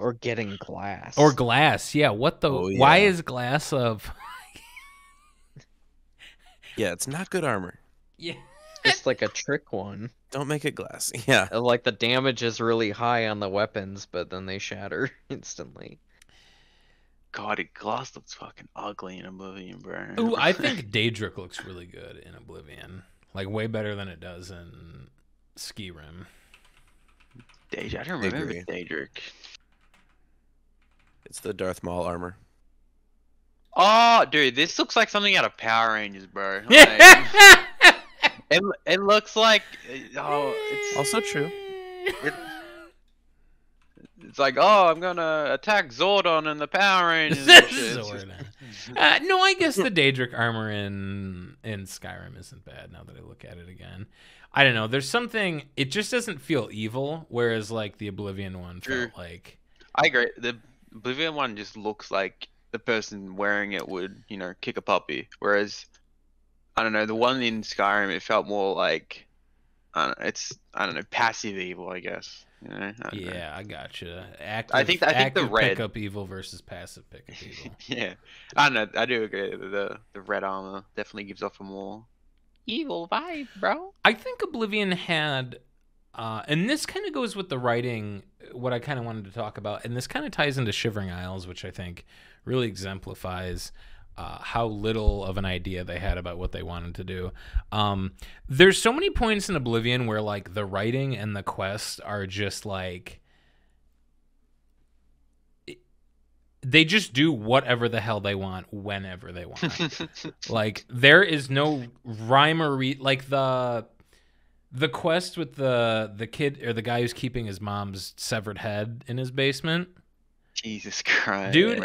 Or getting glass. or glass. Yeah, what the? Oh, Why is glass of? Yeah, it's not good armor. yeah. it's like a trick one. Don't make it glass. Yeah. Uh, Like the damage is really high on the weapons, but then they shatter instantly. God, it glass looks fucking ugly in Oblivion, bro. Ooh, I think Daedric looks really good in Oblivion. Like way better than it does in Skyrim. Daedric. I don't remember Daedric. It's the Darth Maul armor. Oh, dude, this looks like something out of Power Rangers, bro. Like, Yeah. it, it looks like oh, it's Also true. it's like oh, I'm gonna attack Zordon and the Power Rangers. and shit. It's just- Zordon. Uh, no, I guess the Daedric armor in in Skyrim isn't bad. Now that I look at it again, I don't know. There's something. It just doesn't feel evil, whereas like the Oblivion one True. felt like. I agree. The Oblivion one just looks like the person wearing it would, you know, kick a puppy. Whereas, I don't know, the one in Skyrim, it felt more like, I don't know, it's, I don't know, passive evil, I guess. You know? I don't know. Yeah, I gotcha. Active, I think- I think the red- pickup evil versus passive pickup evil. yeah. I don't know. I do agree. The the red armor definitely gives off a more evil vibe, bro. I think Oblivion had, uh, and this kind of goes with the writing, what I kind of wanted to talk about, and this kind of ties into Shivering Isles, which I think really exemplifies uh, how little of an idea they had about what they wanted to do. Um, there's so many points in Oblivion where like the writing and the quest are just like. They just do whatever the hell they want whenever they want. Like there is no rhyme or re- like the the quest with the the kid or the guy who's keeping his mom's severed head in his basement. Jesus Christ, Dude.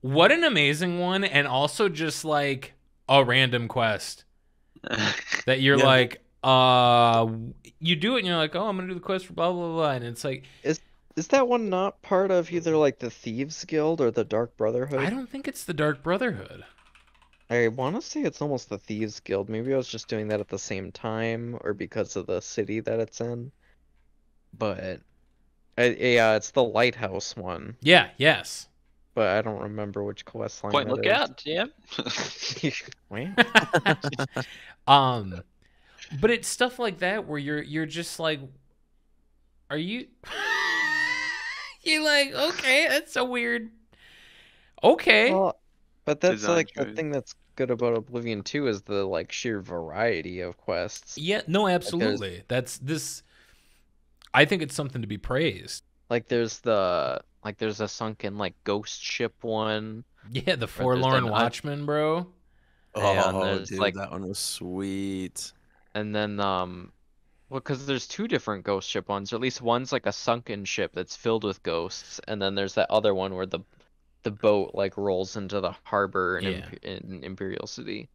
What an amazing one and also just like a random quest that you're Yeah. like uh you do it and you're like, "Oh, I'm going to do the quest for blah blah blah." And it's like, is Is that one not part of either like the Thieves Guild or the Dark Brotherhood? I don't think it's the Dark Brotherhood. I want to say it's almost the Thieves Guild. Maybe I was just doing that at the same time or because of the city that it's in. But I, yeah, it's the Lighthouse one. Yeah, yes. but I don't remember which quest line. Point that look is. out, yeah. Wait. um, but it's stuff like that where you're you're just like, are you? you're like, okay, that's so weird. Okay, Well, but that's Design like the thing that's good about Oblivion 2 is the like sheer variety of quests. yeah, no, absolutely. That's this. I think it's something to be praised. Like there's the Like there's a sunken like ghost ship one. Yeah, the forlorn watchman, bro. Yeah, and Oh, dude, like- that one was sweet. And then um well cuz there's two different ghost ship ones, or at least one's like a sunken ship that's filled with ghosts, and then there's that other one where the the boat like rolls into the harbor in, Yeah. Imp- in Imperial City.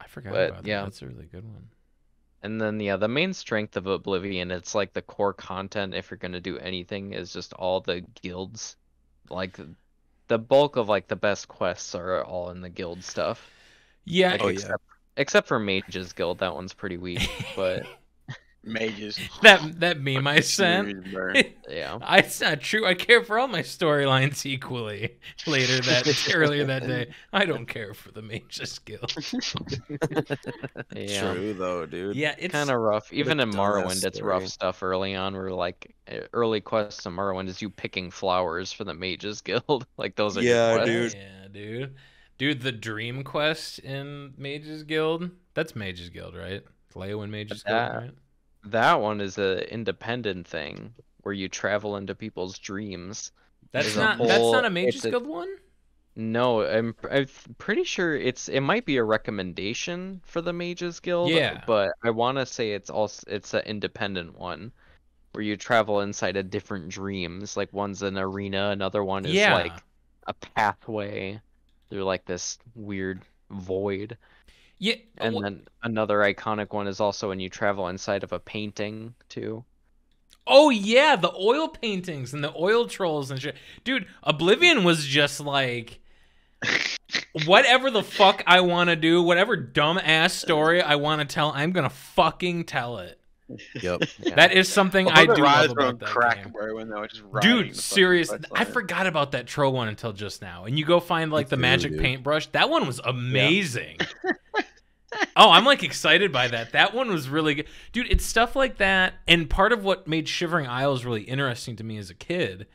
I forgot But, about that. yeah. That's a really good one. And then yeah, the main strength of Oblivion, it's like the core content if you're gonna do anything is just all the guilds. Like the bulk of like the best quests are all in the guild stuff. Yeah, Like, Oh, oh yeah. except except for Mage's Guild, that one's pretty weak. But Mages. that that meme I sent. Yeah. I, it's not true. I care for all my storylines equally. Later that earlier that day, I don't care for the Mage's Guild. Yeah. True though, dude. Yeah, it's kind of rough. Even in dumbass Morrowind, it's rough stuff early on. Where like early quests in Morrowind is you picking flowers for the Mages Guild. like those are Yeah, quests. dude. Yeah, dude. Dude, the Dream Quest in Mage's Guild. That's Mage's Guild, right? Leo and Mage's Guild, right? That one is a independent thing where you travel into people's dreams. That's There's not that's not a Mage's Guild one? No, I'm I'm pretty sure it's it might be a recommendation for the Mages Guild. Yeah. But I want to say it's also it's an independent one where you travel inside of different dreams. Like one's an arena, another one is Yeah. like a pathway through like this weird void. Yeah. And wh- then another iconic one is also when you travel inside of a painting too. Oh yeah, the oil paintings and the oil trolls and shit. Dude, Oblivion was just like whatever the fuck I want to do, whatever dumb ass story I want to tell, I'm gonna fucking tell it. Yep. Yeah. That is something I do love about that crack, game. bro, when they were just Dude, fucking serious. I forgot about that troll one until just now. And you go find like the too, magic dude. paintbrush. That one was amazing. oh, I'm like excited by that. That one was really good. Dude, it's stuff like that. And part of what made Shivering Isles really interesting to me as a kid,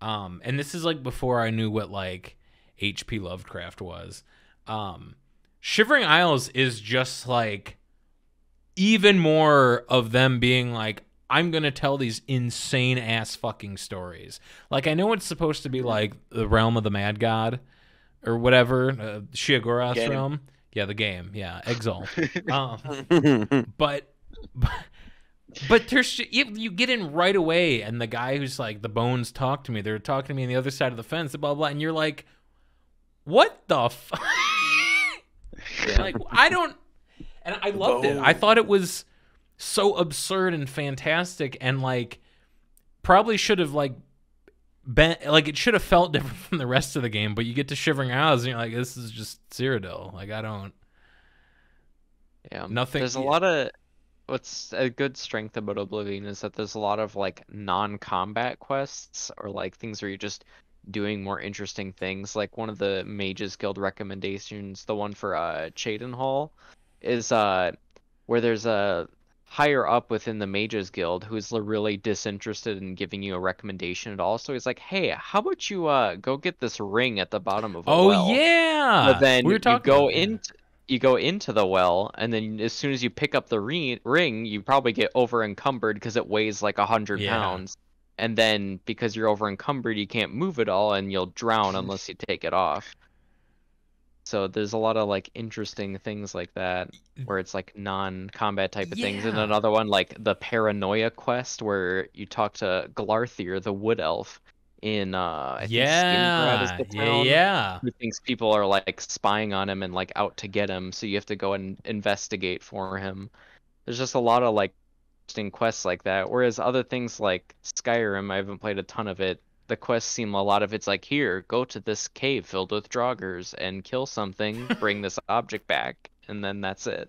um, and this is like before I knew what like H.P. Lovecraft was. Um, Shivering Isles is just like even more of them being like, I'm gonna tell these insane ass fucking stories. Like I know it's supposed to be like the realm of the mad god or whatever, uh, Sheogorath's Game. realm. Yeah, the game. Yeah, Exalt. um, but but there's you, you get in right away, and the guy who's like the bones talk to me. They're talking to me on the other side of the fence, blah blah, and you're like, what the fuck? like I don't, and I loved it. I thought it was so absurd and fantastic, and like probably should have like been like it should have felt different from the rest of the game. But you get to Shivering Isles, and you're like, this is just Cyrodiil. Like I don't. Yeah. Nothing- There's a lot of what's a good strength about Oblivion is that there's a lot of like non-combat quests or like things where you're just doing more interesting things. Like one of the Mages Guild recommendations, the one for uh Cheydinhal, is uh where there's a higher up within the Mages Guild who's really disinterested in giving you a recommendation at all. So he's like, "Hey, how about you uh go get this ring at the bottom of a Oh well?" yeah, But then we were you go into you go into the well, and then as soon as you pick up the re- ring, you probably get over encumbered because it weighs like a hundred Yeah. pounds. And then because you're over encumbered, you can't move it all, and you'll drown unless you take it off. So there's a lot of like interesting things like that, where it's like non-combat type of things. And another one like the paranoia quest, where you talk to Glarthir, the wood elf, in uh, I think is yeah, the yeah, town yeah. who thinks people are like spying on him and like out to get him, so you have to go and investigate for him. There's just a lot of like interesting quests like that. Whereas other things like Skyrim, I haven't played a ton of it. The quests seem a lot of it's like here, go to this cave filled with draugrs and kill something, bring this object back, and then that's it.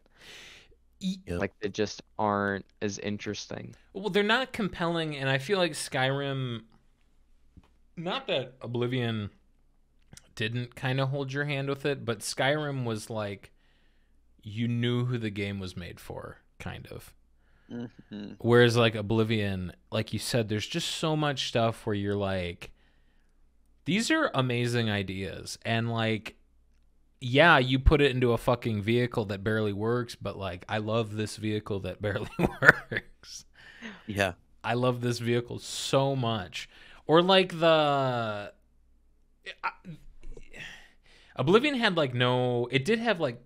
Yep. Like they just aren't as interesting. Well, they're not compelling, and I feel like Skyrim not that Oblivion didn't kind of hold your hand with it, but Skyrim was like you knew who the game was made for, kind of. Mhm. Whereas like Oblivion, like you said, there's just so much stuff where you're like, these are amazing ideas, and like, yeah, you put it into a fucking vehicle that barely works, but like, I love this vehicle that barely works. Yeah. I love this vehicle so much. Or like the I- Oblivion had like no it did have like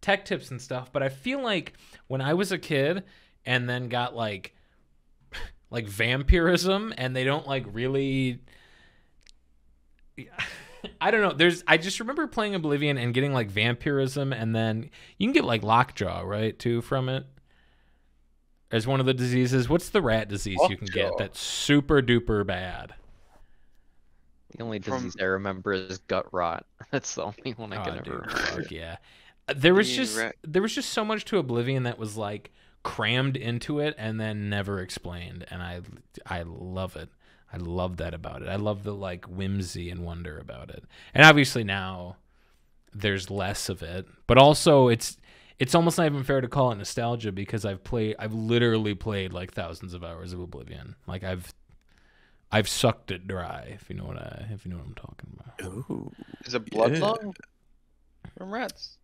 tech tips and stuff, but I feel like when I was a kid and then got like like vampirism and they don't like really I don't know. There's I just remember playing Oblivion and getting like vampirism and then you can get like lockjaw, right, too from it. As one of the diseases. What's the rat disease you can get that's super duper bad? The only From- disease I remember is gut rot. That's the only one I Oh, can dude, ever remember. fuck yeah. There was just there was just so much to Oblivion that was like crammed into it and then never explained, and I I love it. I love that about it. I love the like whimsy and wonder about it. And obviously now there's less of it, but also it's it's almost not even fair to call it nostalgia because I've played I've literally played like thousands of hours of Oblivion. Like I've I've sucked it dry, if you know what I if you know what I'm talking about. Ooh. Is it blood bloodlung from rats?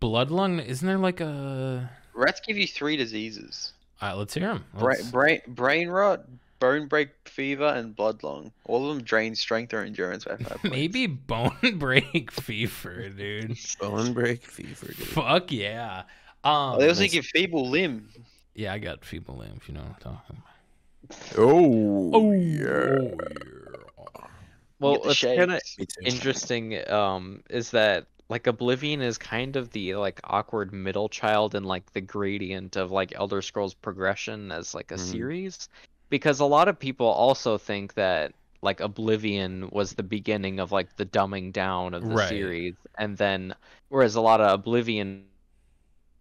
Blood Bloodlung, isn't there like a Rats give you three diseases: All right, let's hear him. Bra- brain, brain rot, bone break fever, and bloodlung. All of them drain strength or endurance by five points. Maybe bone break fever, dude. Bone break fever, dude. Fuck yeah. Um, Oh, they also nice. give feeble limb. yeah, I got feeble limb. If you know what I'm talking about. Oh, oh yeah. Well, Get the it's kind of shakes. Me too. interesting um is that like Oblivion is kind of the like awkward middle child in like the gradient of like Elder Scrolls progression as like a Mhm. series because a lot of people also think that like Oblivion was the beginning of like the dumbing down of the Right. series and then whereas a lot of Oblivion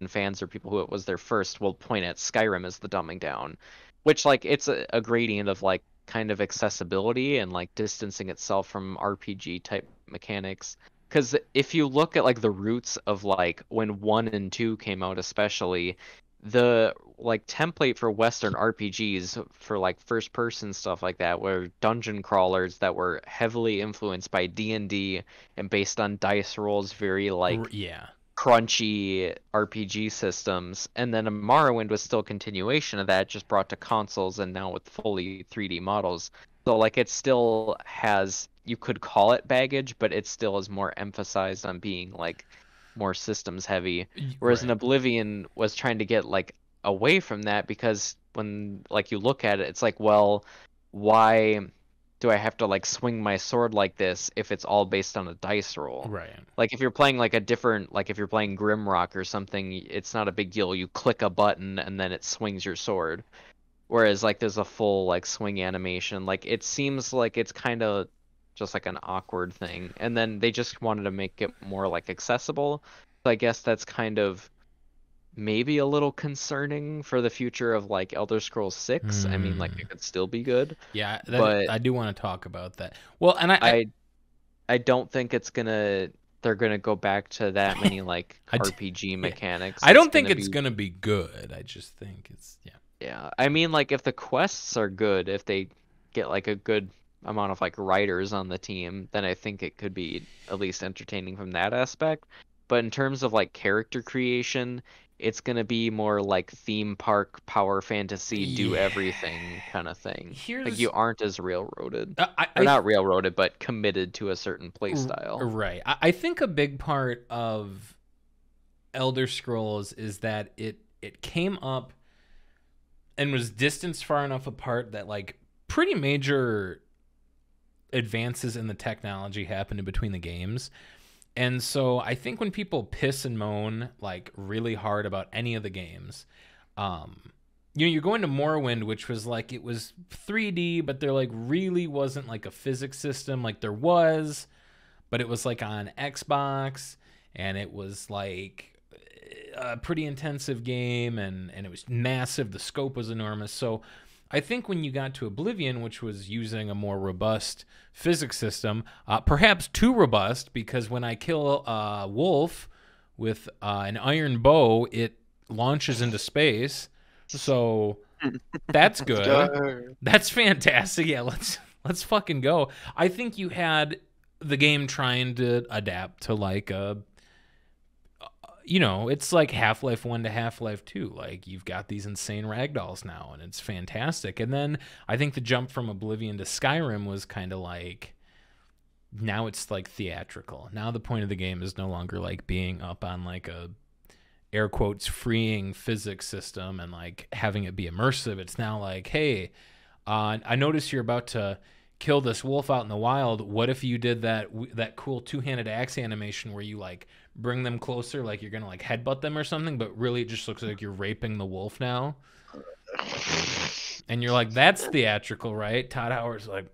fans or people who it was their first will point at Skyrim as the dumbing down which like it's a, a gradient of like kind of accessibility and like distancing itself from RPG type mechanics. Because if you look at like the roots of like when one and two came out, especially the like template for Western RPGs for like first person stuff like that were dungeon crawlers that were heavily influenced by D and D and based on dice rolls, very like yeah. crunchy RPG systems, and then a Morrowind was still a continuation of that, just brought to consoles and now with fully 3D models. So like it still has you could call it baggage, but it still is more emphasized on being like more systems heavy. Whereas an. Oblivion was trying to get like away from that because when like you look at it, it's like, well, why do I have to like swing my sword like this if it's all based on a dice roll? Right. Like if you're playing like a different like if you're playing Grimrock or something, it's not a big deal. You click a button and then it swings your sword. Whereas like there's a full like swing animation. Like it seems like it's kind of just like an awkward thing. And then they just wanted to make it more like accessible. So I guess that's kind of maybe a little concerning for the future of like Elder Scrolls 6. I mean like Hmm. it could still be good. Yeah, that, But- I do want to talk about that. Well, and I, I, I I don't think it's gonna they're gonna go back to that many like RPG mechanics. I don't think gonna it's be- gonna be good. I just think it's yeah. Yeah, I mean like if the quests are good, if they get like a good amount of like writers on the team, then I think it could be at least entertaining from that aspect. But in terms of like character creation, it's gonna be more like theme park power fantasy do Yeah. everything kind of thing. Here's Like you aren't as railroaded. I, I, Or not railroaded, but committed to a certain play style. Right. I, I think a big part of Elder Scrolls is that it it came up and was distanced far enough apart that like pretty major advances in the technology happened in between the games. And so I think when people piss and moan like really hard about any of the games, um, you know, you're going to Morrowind, which was like it was 3D, but there like really wasn't like a physics system like there was, but it was like on Xbox, and it was like a pretty intensive game, and and it was massive. The scope was enormous. So I think when you got to Oblivion, which was using a more robust physics system, uh, perhaps too robust, because when I kill a wolf with uh, an iron bow, it launches into space. So that's good. That's fantastic. Yeah, let's let's fucking go. I think you had the game trying to adapt to like a you know, it's like Half-Life 1 to Half-Life 2. Like you've got these insane ragdolls now and it's fantastic. And then I think the jump from Oblivion to Skyrim was kind of like now it's like theatrical. Now the point of the game is no longer like being up on like a air quotes freeing physics system and like having it be immersive. It's now like, hey, uh, I notice you're about to kill this wolf out in the wild. What if you did that that cool two handed axe animation where you like bring them closer, like you're gonna like headbutt them or something, but really it just looks like you're raping the wolf now. And you're like, that's theatrical, right? Todd Howard's like,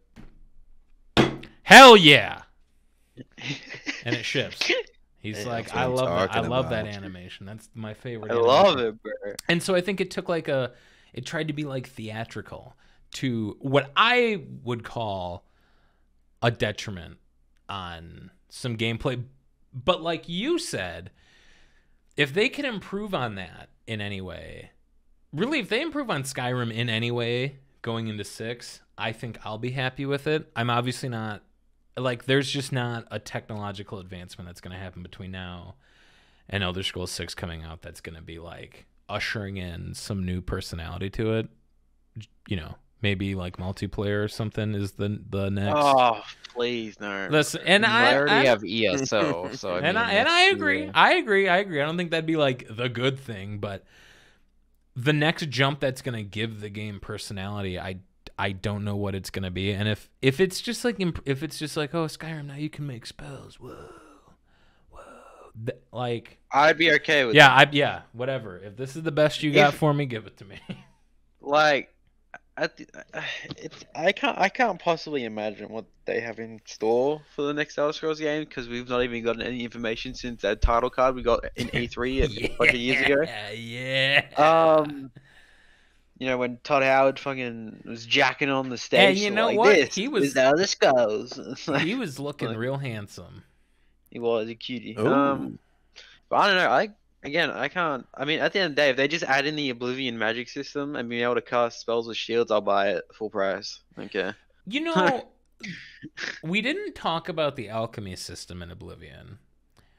hell yeah, and it ships. He's Yeah, like, I love that. I talking love that animation. That's my favorite. I love it, bro. And so I think it took like a, it tried to be like theatrical to what I would call a detriment on some gameplay. But like you said, if they can improve on that in any way, really, if they improve on Skyrim in any way going into six, I think I'll be happy with it. I'm obviously not like there's just not a technological advancement that's going to happen between now and Elder Scrolls 6 coming out that's going to be like ushering in some new personality to it. You know, maybe like multiplayer or something is the the next. Oh, please no. Listen, and I, I already I- have ESO, so I and mean, I and I agree. the- I agree. I agree. I don't think that'd be like the good thing, but the next jump that's gonna give the game personality, I I don't know what it's gonna be. And if if it's just like if it's just like oh Skyrim now you can make spells, whoa, whoa, Th- like I'd be okay with yeah, I yeah whatever. If this is the best you got If- for me, give it to me. like at the, it's I can't I can't possibly imagine what they have in store for the next Elder Scrolls game because we've not even gotten any information since that title card we got in E3 a bunch of years ago. Yeah. Um, you know when Todd Howard fucking was jacking on the stage. And you know like what? This He was- how this goes. Like- he was looking like- real handsome. he was a cutie. Ooh. Um, but I don't know. I again, I can't. I mean, at the end of the day, if they just add in the Oblivion magic system and being able to cast spells with shields, I'll buy it full price. Okay. You know, we didn't talk about the alchemy system in Oblivion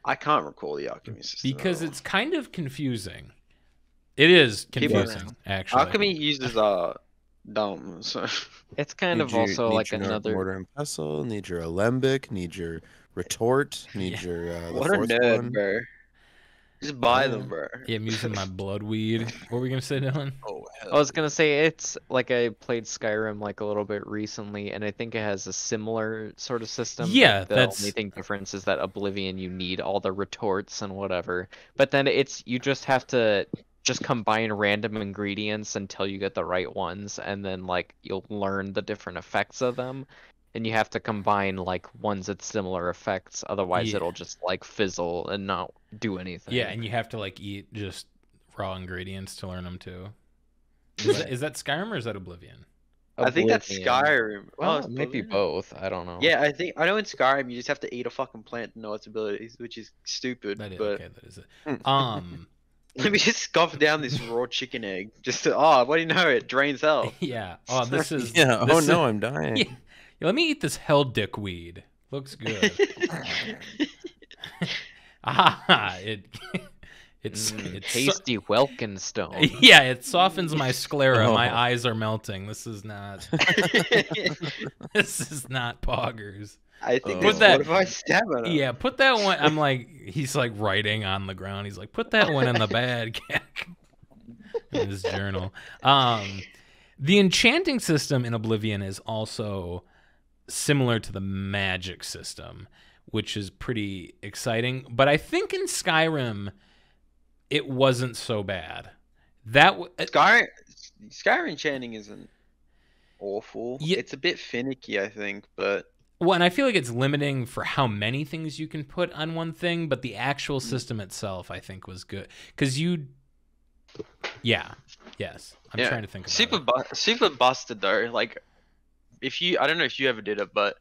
I can't recall the alchemy system because it's kind of confusing. It is People- confusing, actually. alchemy uses uh dumb. So It's kind Need of your- also need like your another. mortar and pestle. Need your alembic. Need your retort. Need Yeah. your uh, the what a nerd, one. bro. Just buy them, bro. Yeah, I'm using my blood weed. What were we gonna say, Dylan? Oh, hell I was gonna say it's like I played Skyrim like a little bit recently, and I think it has a similar sort of system. but Yeah, the that's- only thing difference is that Oblivion you need all the retorts and whatever, but then it's you just have to just combine random ingredients until you get the right ones, and then like you'll learn the different effects of them. And you have to combine like ones with similar effects, otherwise Yeah. it'll just like fizzle and not do anything. Yeah, and you have to like eat just raw ingredients to learn them too. Is that, is that Skyrim or is that Oblivion? I think that's Skyrim. Well, Oh, it it's be both. I don't know. Yeah, I think I know in Skyrim you just have to eat a fucking plant to know its abilities, which is stupid. That is but okay. That is it. Um, let me just scoff down this raw chicken egg. Just to, oh, what do you know? It drains health. yeah. Oh, this is yeah. Oh is- no, I'm dying. Yeah. Let me eat this hell dick weed. Looks good. ah, it it's Mm, it's so- tasty Welkynd Stone. yeah, it softens my sclera. My Oh. eyes are melting. This is not. this is not poggers. I think Put it's that- fortified stamina. Yeah, put that one. I'm like, he's like writing on the ground. He's like, put that one in the bag in his journal. Um, the enchanting system in Oblivion is also similar to the magic system, which is pretty exciting. But I think in Skyrim, it wasn't so bad. That w- uh, Skyrim, Skyrim enchanting isn't awful. Yeah. It's a bit finicky, I think, but Well, and I feel like it's limiting for how many things you can put on one thing, but the actual system itself, I think, was good because you Yeah. Yes. I'm Yeah. trying to think about Super it. bu- super busted though. Like, if you, I don't know if you ever did it, but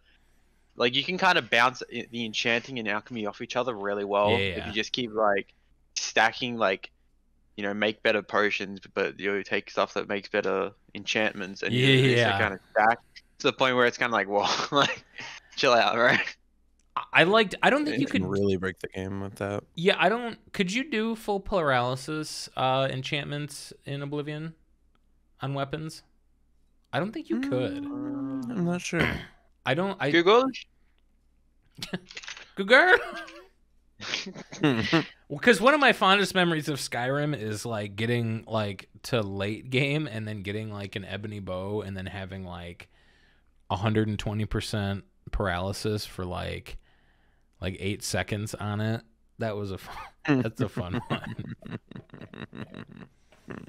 like you can kind of bounce the enchanting and alchemy off each other really well if Yeah. you just keep like stacking like, you know, make better potions, but you take stuff that makes better enchantments and you Yeah. kind of stack to the point where it's kind of like, whoa, like, chill out, right? I- I liked. I don't think You you can could. really break the game with that. Yeah, I don't. Could you do full paralysis uh, enchantments in Oblivion on weapons? I don't think you could. Mm, I'm not sure. I don't. I Google. Google. Because one of my fondest memories of Skyrim is like getting like to late game and then getting like an ebony bow and then having like 120% paralysis for like like eight seconds on it. That was a fun, that's a fun one.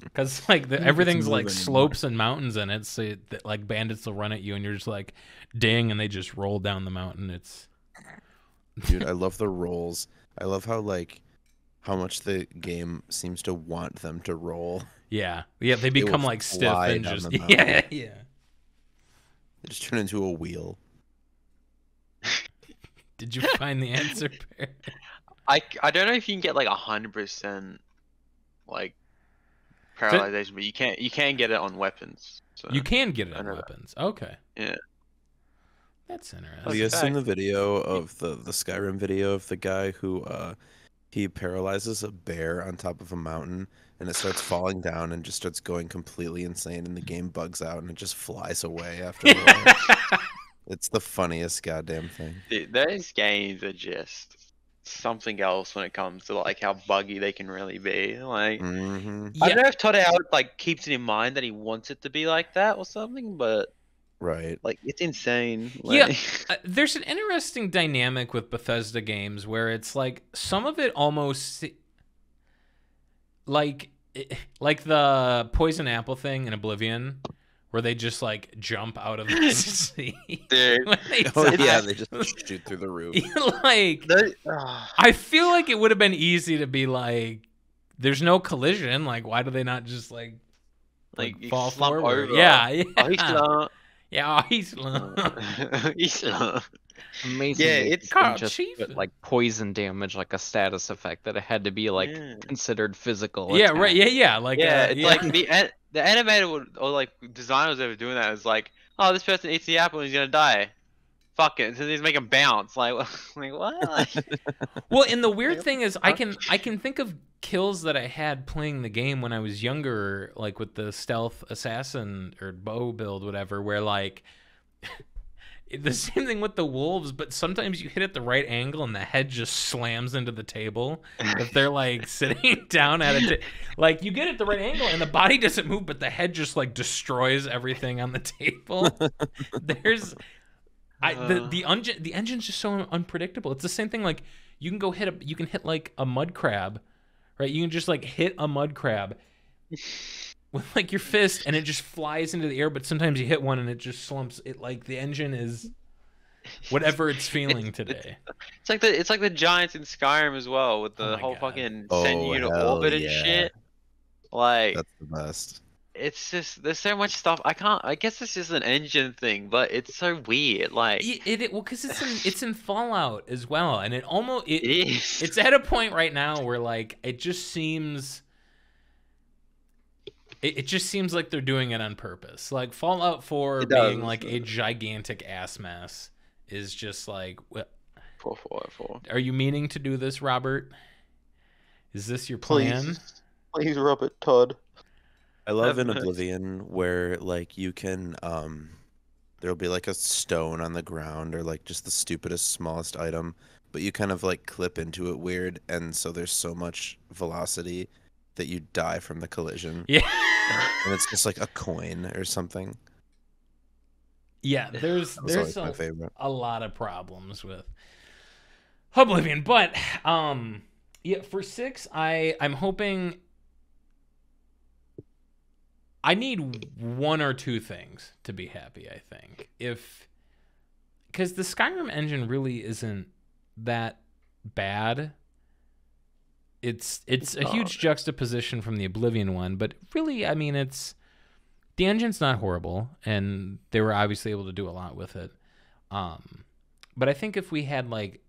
Because like the, I don't know if it's everything's like anymore. slopes and mountains in it, so it- like bandits will run at you and you're just like ding and they just roll down the mountain. It's Dude, I love the rolls. I love how like how much the game seems to want them to roll. yeah yeah they They become like stiff fly and just the yeah yeah. They just turn into a wheel. Did you find the answer? Bear? I, I don't know if you can get like a hundred percent like paralyzation, but you can't you can get it on weapons. So. You can get it on know that. weapons. Okay. Yeah. That's Have interesting. you That's guys seen the video of the the Skyrim video of the guy who uh he paralyzes a bear on top of a mountain and it starts falling down and just starts going completely insane and the game bugs out and it just flies away after a while. It's the funniest goddamn thing. Dude, those games are just something else when it comes to like how buggy they can really be. Like hmm I don't know if Todd Howard like keeps it in mind that he wants it to be like that or something, but Right. like it's insane. Yeah. Like, uh, there's an interesting dynamic with Bethesda games where it's like some of it almost like like the poison apple thing in Oblivion where they just like jump out of the sea. dude. they Oh yeah, they just shoot through the roof. like those- ah. I feel like it would have been easy to be like, there's no collision. Like, why do they not just like, like like fall slump forward? over. Yeah, yeah, Oh, he's not. yeah. Oh, he's slow. he's not. Amazing. Yeah, it's- couldn't just Chief. put, like poison damage like a status effect that it had to be like Yeah. considered physical. yeah, attack. right. Yeah, yeah. Like, yeah, uh, it's yeah. like the an- the animator would, or like designers ever doing that is like, oh, this person eats the apple and he's gonna die. Fuck it, so he's make him bounce. Like, like what? Like, well, and the weird thing is, I can I can think of kills that I had playing the game when I was younger, like with the stealth assassin or bow build, whatever, where like. The same thing with the wolves, but sometimes you hit at the right angle and the head just slams into the table. if they're like sitting down at it, like you get at the right angle and the body doesn't move, but the head just like destroys everything on the table. There's, I the Uh. the engine the engine's just so unpredictable. It's the same thing. Like you can go hit a you can hit like a mud crab, right? You can just like hit a mud crab with like your fist and it just flies into the air. But sometimes you hit one and it just slumps. It like the engine is whatever it's feeling today. it's like the it's like the giants in Skyrim as well with Oh the my whole God. fucking Oh, sending you to hell orbit and shit. Like That's the best. it's just there's so much stuff. I can't. I guess it's just an engine thing, but it's so weird. Like It, it, it well because it's in it's in Fallout as well, and it almost it, it is. it's at a point right now where like it just seems it, it just seems like they're doing it on purpose like fallout 4 It being does. like a gigantic ass mess is just like wh- four four four. are you meaning to do this robert is this your plan please, Robert Todd. I love in Oblivion where like you can um there'll be like a stone on the ground or like just the stupidest smallest item, but you kind of like clip into it weird and so there's so much velocity that you die from the collision. yeah And it's just like a coin or something. yeah there's there's always my a, a lot of problems with Oblivion, but um yeah, for 6 I I'm hoping I need one or two things to be happy, I think. If cuz the Skyrim engine really isn't that bad. It's it's a Oh. huge juxtaposition from the Oblivion one, but really, I mean, it's the engine's not horrible, and they were obviously able to do a lot with it. Um, but I think if we had like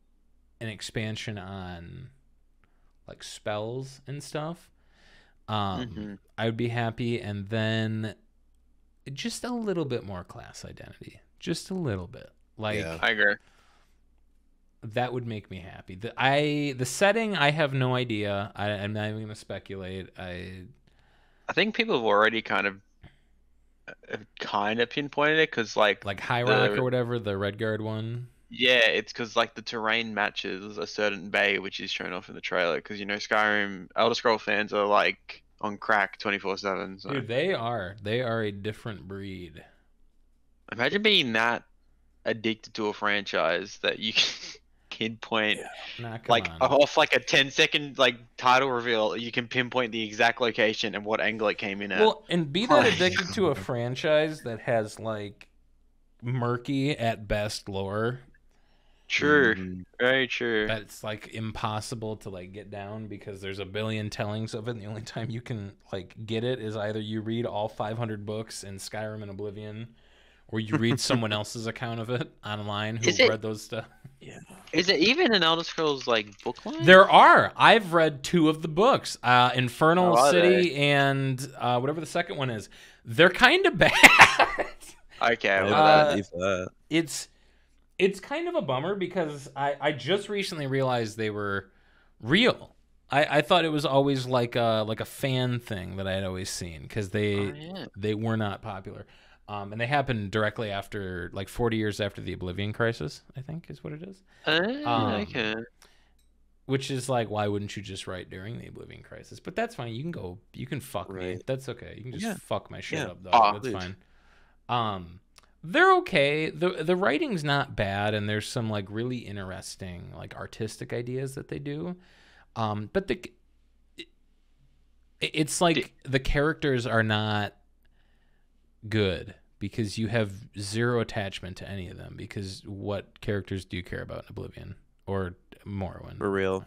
an expansion on like spells and stuff, um, Mhm. I would be happy, and then just a little bit more class identity, just a little bit, like Yeah. I agree. That would make me happy. The I the setting I have no idea. I, I'm not even gonna speculate. I I think people have already kind of uh, kind of pinpointed it because like like High Rock The- or whatever the Redguard one. yeah, it's because like the terrain matches a certain bay which is shown off in the trailer. Because you know Skyrim, Elder Scroll fans are like on crack twenty four seven. Dude, they are they are a different breed. imagine being that addicted to a franchise that you can pinpoint Nah, like on. off like a 10 second like title reveal you can pinpoint the exact location and what angle it came in at. Well, and be that addicted to a franchise that has like murky at best lore. True. Mhm. very true. That's like impossible to like get down because there's a billion tellings of it and the only time you can like get it is either you read all 500 books in Skyrim and Oblivion or you read someone else's account of it online who it- read those stuff. Yeah. is it even an elder scrolls like book line There are. I've read two of the books, uh, Infernal Oh, are City and uh, whatever the second one is. They're kind of bad. okay well, Uh, that. it's it's kind of a bummer because I, I just recently realized they were real. I, I thought it was always like a like a fan thing that I had always seen because they oh, yeah. they were not popular, um, and they happened directly after like 40 years after the Oblivion Crisis. I think is what it is. Ah, Um, okay Which is like, why wouldn't you just write during the Oblivion Crisis? But that's fine. You can go. You can fuck me. That's okay. You can just Yeah. fuck my shit Yeah. up, though. Aw. that's Please. fine. Um, they're okay. the The writing's not bad, and there's some like really interesting like artistic ideas that they do. Um, but the it, it's like the characters are not good because you have zero attachment to any of them. Because what characters do you care about in Oblivion or Morrowind? For real.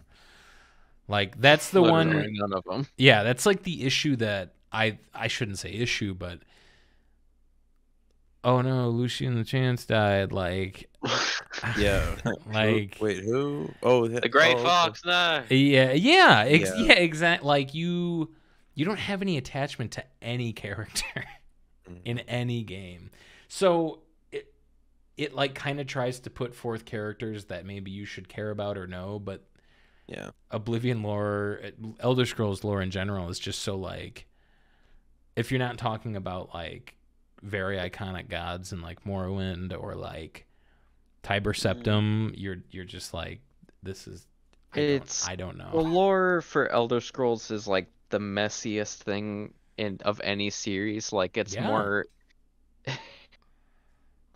Like that's the one. None of them. Yeah, that's like the issue that I I shouldn't say issue, but oh no, Lucien Lachance died. Like Yeah. like wait, who? Oh, the great oh, fox no yeah, yeah, ex- Yeah. yeah, exact. Like you you don't have any attachment to any character Mhm. in any game, so. It, it like kind of tries to put forth characters that maybe you should care about or know, but Yeah. Oblivion lore, Elder Scrolls lore in general is just so like if you're not talking about like very iconic gods and like Morrowind or like Tiber Septim, you're you're just like this is I don't, It's- I don't know. The lore for Elder Scrolls is like the messiest thing in of any series. Like it's Yeah. more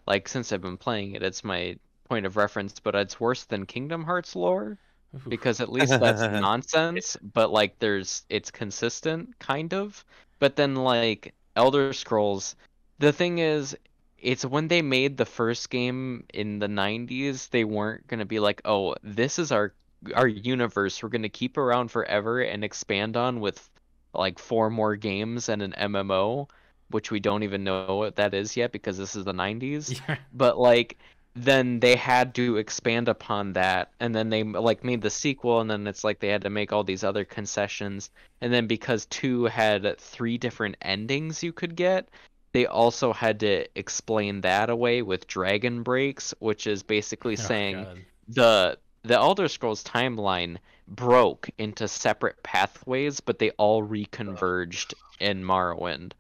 like since I've been playing it, it's my point of reference, but it's worse than Kingdom Hearts lore Oof. because at least that's nonsense, but like there's it's consistent kind of. But then like Elder Scrolls, the thing is it's when they made the first game in the 90s, they weren't going to be like, "Oh, this is our our universe we're going to keep around forever and expand on with like four more games and an MMO." Which we don't even know what that is yet because this is the 90s Yeah. but like then they had to expand upon that and then they like made the sequel and then it's like they had to make all these other concessions and then because 2 had three different endings you could get they also had to explain that away with dragon breaks which is basically Oh, saying God. the the Elder Scrolls timeline broke into separate pathways, but they all reconverged in Morrowind.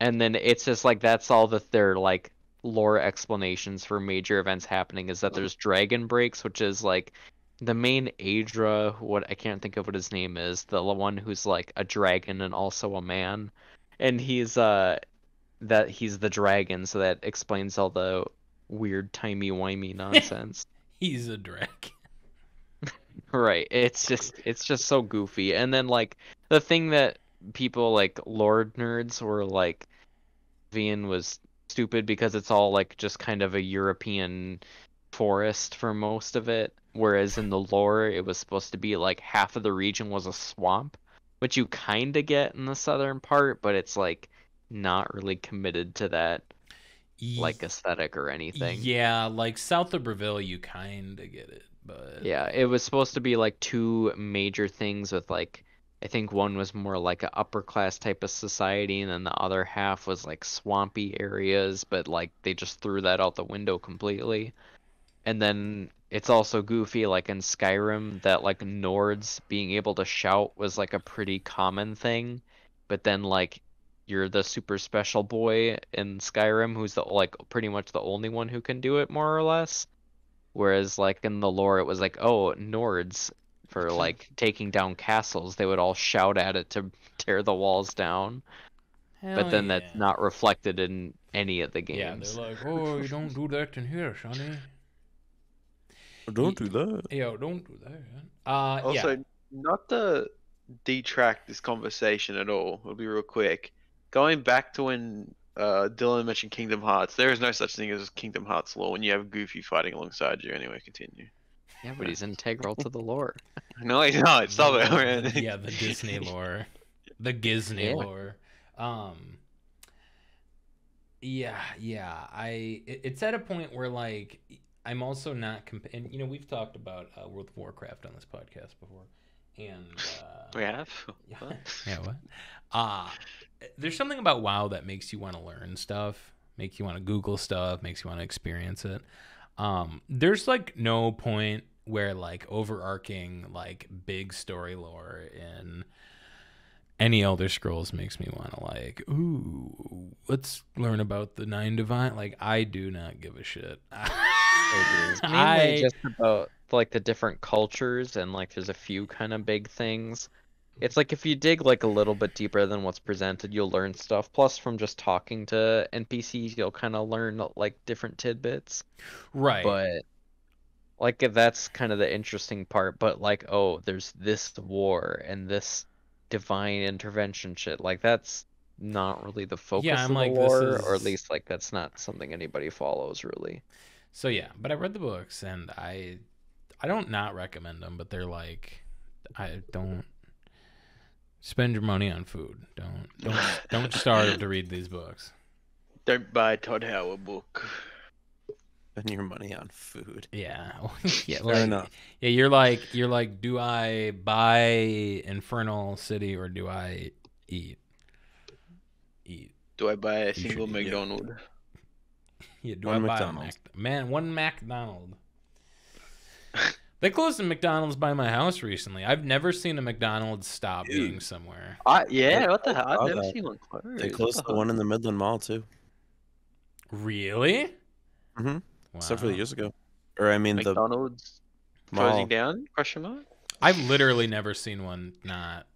And then it's just like that's all that their like lore explanations for major events happening is that there's dragon breaks, which is like the main Aedra, what I can't think of what his name is, the one who's like a dragon and also a man. And he's uh that he's the dragon, so that explains all the weird timey wimey nonsense. He's a dragon. Right. It's just it's just so goofy. And then like the thing that people like lord nerds were like Vian was stupid because it's all like just kind of a European forest for most of it, whereas in the lore it was supposed to be like half of the region was a swamp, which you kind of get in the southern part, but it's like not really committed to that like aesthetic or anything. Yeah, like south of Bravil, you kind of get it, but Yeah, it was supposed to be like two major things with like I think one was more like an upper class type of society and then the other half was like swampy areas, but like they just threw that out the window completely. And then it's also goofy like in Skyrim that like Nords being able to shout was like a pretty common thing, but then like you're the super special boy in Skyrim who's the like pretty much the only one who can do it more or less. Whereas like in the lore it was like, oh, Nords for like taking down castles, they would all shout at it to tear the walls down. but then that's not reflected in any of the games. Yeah, games. they're like, oh, you don't do that in here, Sonny. Don't do that. Yeah, don't do that. Uh, Also, yeah. not to detract this conversation at all. It'll be real quick. Going back to when uh, Dylan mentioned Kingdom Hearts, there is no such thing as Kingdom Hearts law when you have Goofy fighting alongside you. Anyway, continue. yeah, but he's integral to the lore. No, he's not. Stop it, man. yeah, the Disney lore, the Disney Yeah. lore. Um, yeah, yeah. I it- it's at a point where like I'm also not comp- and you know we've talked about uh, World of Warcraft on this podcast before, and uh, We have. yeah, What? yeah, what? Uh there's something about WoW that makes you want to learn stuff, makes you want to Google stuff, makes you want to experience it. Um, there's like no point where like overarching like big story lore in any Elder Scrolls makes me want to like, ooh, let's learn about the nine divine. Like I do not give a shit. It's mainly I just about like the different cultures and like there's a few kind of big things. It's like if you dig like a little bit deeper than what's presented, you'll learn stuff. Plus, from just talking to NPCs, you'll kind of learn like different tidbits. right. But like that's kind of the interesting part. But like, oh, there's this war and this divine intervention shit. Like that's not really the focus yeah, I'm of the like, this lore, or at least like that's not something anybody follows really. So yeah, but I read the books and I I don't not recommend them, but they're like I don't spend your money on food. Don't don't don't starve to read these books. Don't buy a Todd Howard book. Spend your money on food. Yeah. yeah, Fair like, enough. Yeah, you're like you're like do I buy Infernal City or do I eat? Eat. Do I buy a single eat, yeah. McDonald? Yeah, do One I buy McDonald's. a Mac- man one McDonald? They closed a McDonald's by my house recently. I've never seen a McDonald's stop Dude. being somewhere. I, yeah, Yeah, what the hell? I I've never that. seen one close. They closed the one in the Midland Mall too. Really? Mm-hmm. Several years ago. Or I mean the McDonald's mall. closing down? Question mark. I've literally never seen one not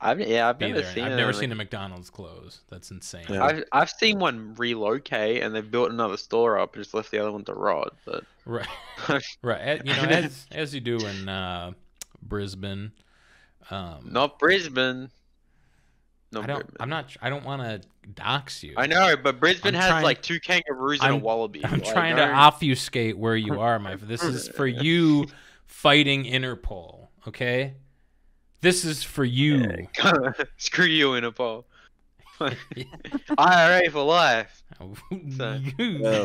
I've yeah, I've never seen. I've never seen a McDonald's close. That's insane. Yeah. I've I've seen one relocate and they've built another store up and just left the other one to rot. But Right. right. You know, as as you do in uh, Brisbane. Um, not Brisbane. I don't. Brisbane. I'm not. I don't want to dox you. I know, but Brisbane I'm has trying- like two kangaroos and a I'm- wallaby. I'm like, trying to obfuscate where you are, my. This is for you fighting Interpol. Okay. This is for you. Screw you, Interpol. IRA for life. you. Oh.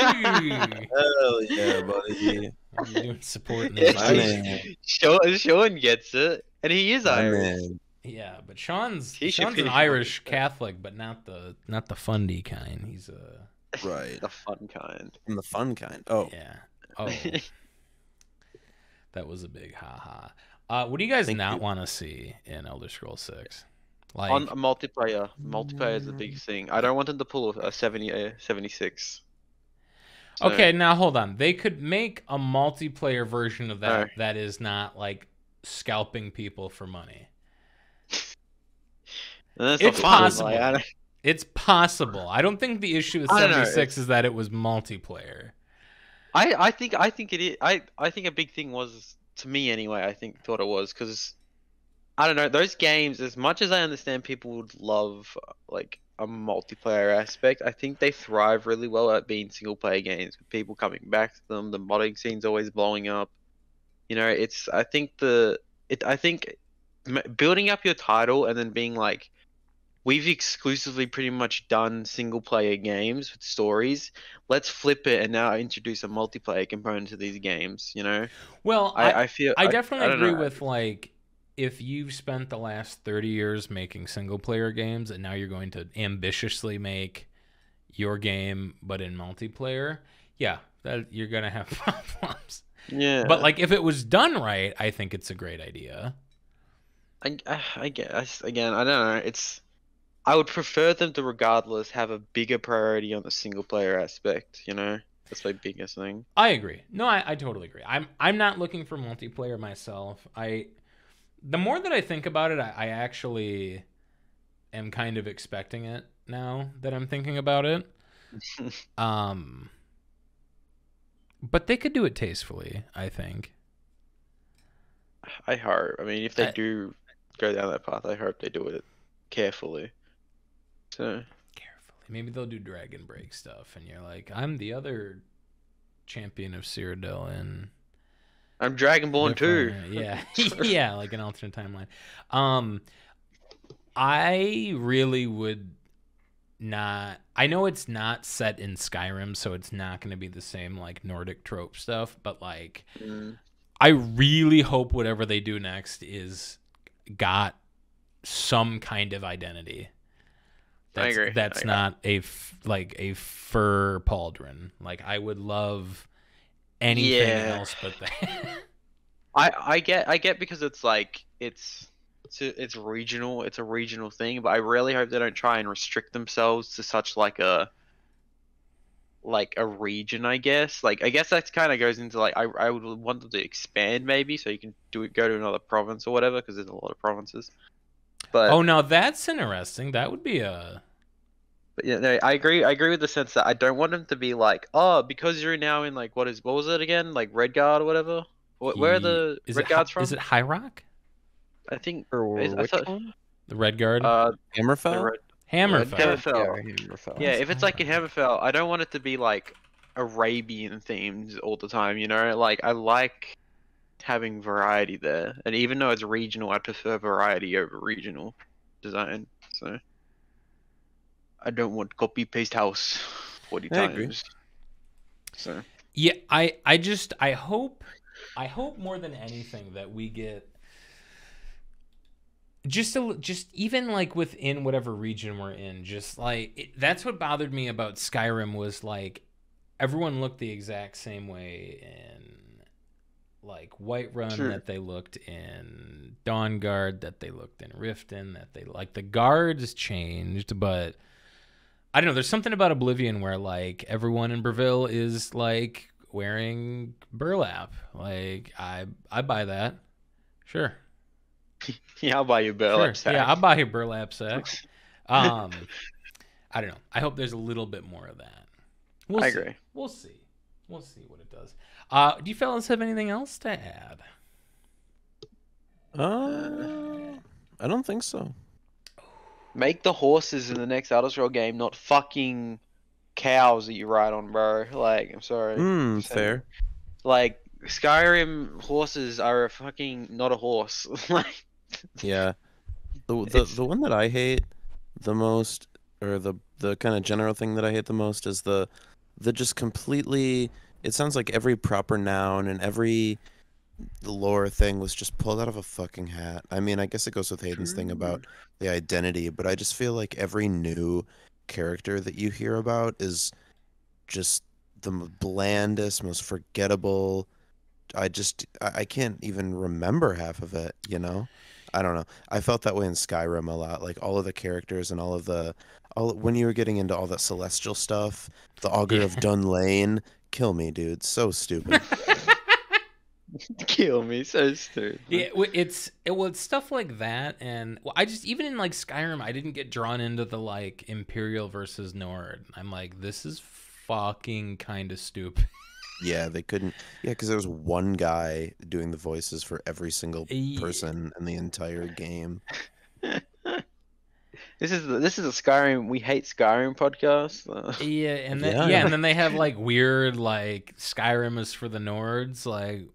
Hell yeah, buddy. are you doing supporting My this? man. Sean, Sean gets it, and he is My Irish. man. Yeah, but Sean's He Sean's an Irish fucking- Catholic, but not the not the fundy kind. He's a Right. The fun kind. From the fun kind. Oh, yeah. Oh, that was a big ha ha. Uh, what do you guys Thank not want to see in Elder Scrolls Six? Like, On multiplayer, multiplayer is the big thing. I don't want them to pull a 70, uh, 76. So- okay, now hold on. They could make a multiplayer version of that Alright. that is not like scalping people for money. That's It's possible. like, I don't- It's possible. I don't think the issue with I don't know, 76 is that it was multiplayer. I, I think I think it is. I, I think a big thing was to me anyway. I think thought it was because I don't know those games. As much as I understand, people would love like a multiplayer aspect. I think they thrive really well at being single player games with people coming back to them. The modding scene's always blowing up. You know, it's I think the it I think building up your title and then being like we've exclusively pretty much done single player games with stories. Let's flip it and now introduce a multiplayer component to these games, you know? Well, I, I, I feel I definitely don't agree know. with like if you've spent the last 30 years making single player games and now you're going to ambitiously make your game but in multiplayer, yeah, that you're going to have problems. Yeah. But like if it was done right, I think it's a great idea. I, I, I guess again, I don't know. It's I would prefer them to regardless have a bigger priority on the single player aspect. You know, that's my biggest thing. I agree. No, I, I totally agree. I'm I'm not looking for multiplayer myself. I the more that I think about it, I, I actually am kind of expecting it now that I'm thinking about it. Um but they could do it tastefully, I think. I hope. I mean, if they I- do go down that path, I hope they do it carefully. So Carefully. Maybe they'll do Dragon Break stuff and you're like, I'm the other champion of Cyrodiil and I'm Dragonborn too. Yeah, yeah, like an alternate timeline. Um, I really would not. I know it's not set in Skyrim, so it's not going to be the same like Nordic trope stuff. But like, Mm. I really hope whatever they do next is got some kind of identity. I That's, agree. That's I- not a f- like a fur pauldron. Like I would love anything Yeah. else but that. I I get I get because it's like it's it's a, it's regional. It's a regional thing, but I really hope they don't try and restrict themselves to such like a like a region. I guess like I guess that kind of goes into like I I would want them to expand maybe so you can do it go to another province or whatever because there's a lot of provinces. But oh, now that's interesting. That would be a But yeah, no, I agree. I agree with the sense that I don't want them to be like, oh, because you're now in like what is what was it again, like Redguard or whatever. Wh- Where are the Is Red it, Hi- Guards from? Is it High Rock? I think Or Is- I which thought- one? The Red Guard? uh, the Hammerfell? Red, Hammerfell. Red- Hammerfell. Yeah, Hammerfell. yeah. If it's like in High Hammerfell, I don't want it to be like Arabian themes all the time. You know, like I like having variety there, and even though it's regional, I prefer variety over regional design. So I don't want copy paste house forty I agree. times. So. Yeah, I I just I hope I hope more than anything that we get just a, just even like within whatever region we're in, just like it, that's what bothered me about Skyrim was like everyone looked the exact same way in like Whiterun Sure. that they looked in Dawnguard that they looked in Riften that they like the guards changed, but I don't know. There's something about Oblivion where like everyone in Bravil is like wearing burlap. Like I I buy that. Sure. Yeah, I'll buy you burlap sure. sack. Yeah, I'll buy a burlap sack. Um I don't know. I hope there's a little bit more of that. We'll I see. agree. We'll see. We'll see what it does. Uh do you fellas have anything else to add? Uh, I don't think so. Make the horses in the next Elder Scroll game not fucking cows that you ride on, bro. Like, I'm sorry. Hmm, So- fair. Like, Skyrim horses are a fucking not a horse. like, Yeah. The the the one that I hate the most, or the the kind of general thing that I hate the most is the the just completely. It sounds like every proper noun and every lore thing was just pulled out of a fucking hat. I mean, I guess it goes with Hayden's thing about the identity, but I just feel like every new character that you hear about is just the blandest, most forgettable. I just I can't even remember half of it, you know? I don't know. I felt that way in Skyrim a lot. Like all of the characters and all of the all when you were getting into all that celestial stuff, the augur of Yeah. Dunlain, kill me, dude. So stupid. kill me, so stupid. Yeah, it's it, well, it's stuff like that, and well, I just even in like Skyrim, I didn't get drawn into the like Imperial versus Nord. I'm like, this is fucking kind of stupid. yeah, they couldn't. Yeah, because there was one guy doing the voices for every single Ye- person in the entire game. This is the, this is a Skyrim. We hate Skyrim podcast. Yeah, and then Yeah. yeah. and then they have like weird like Skyrim is for the Nords, like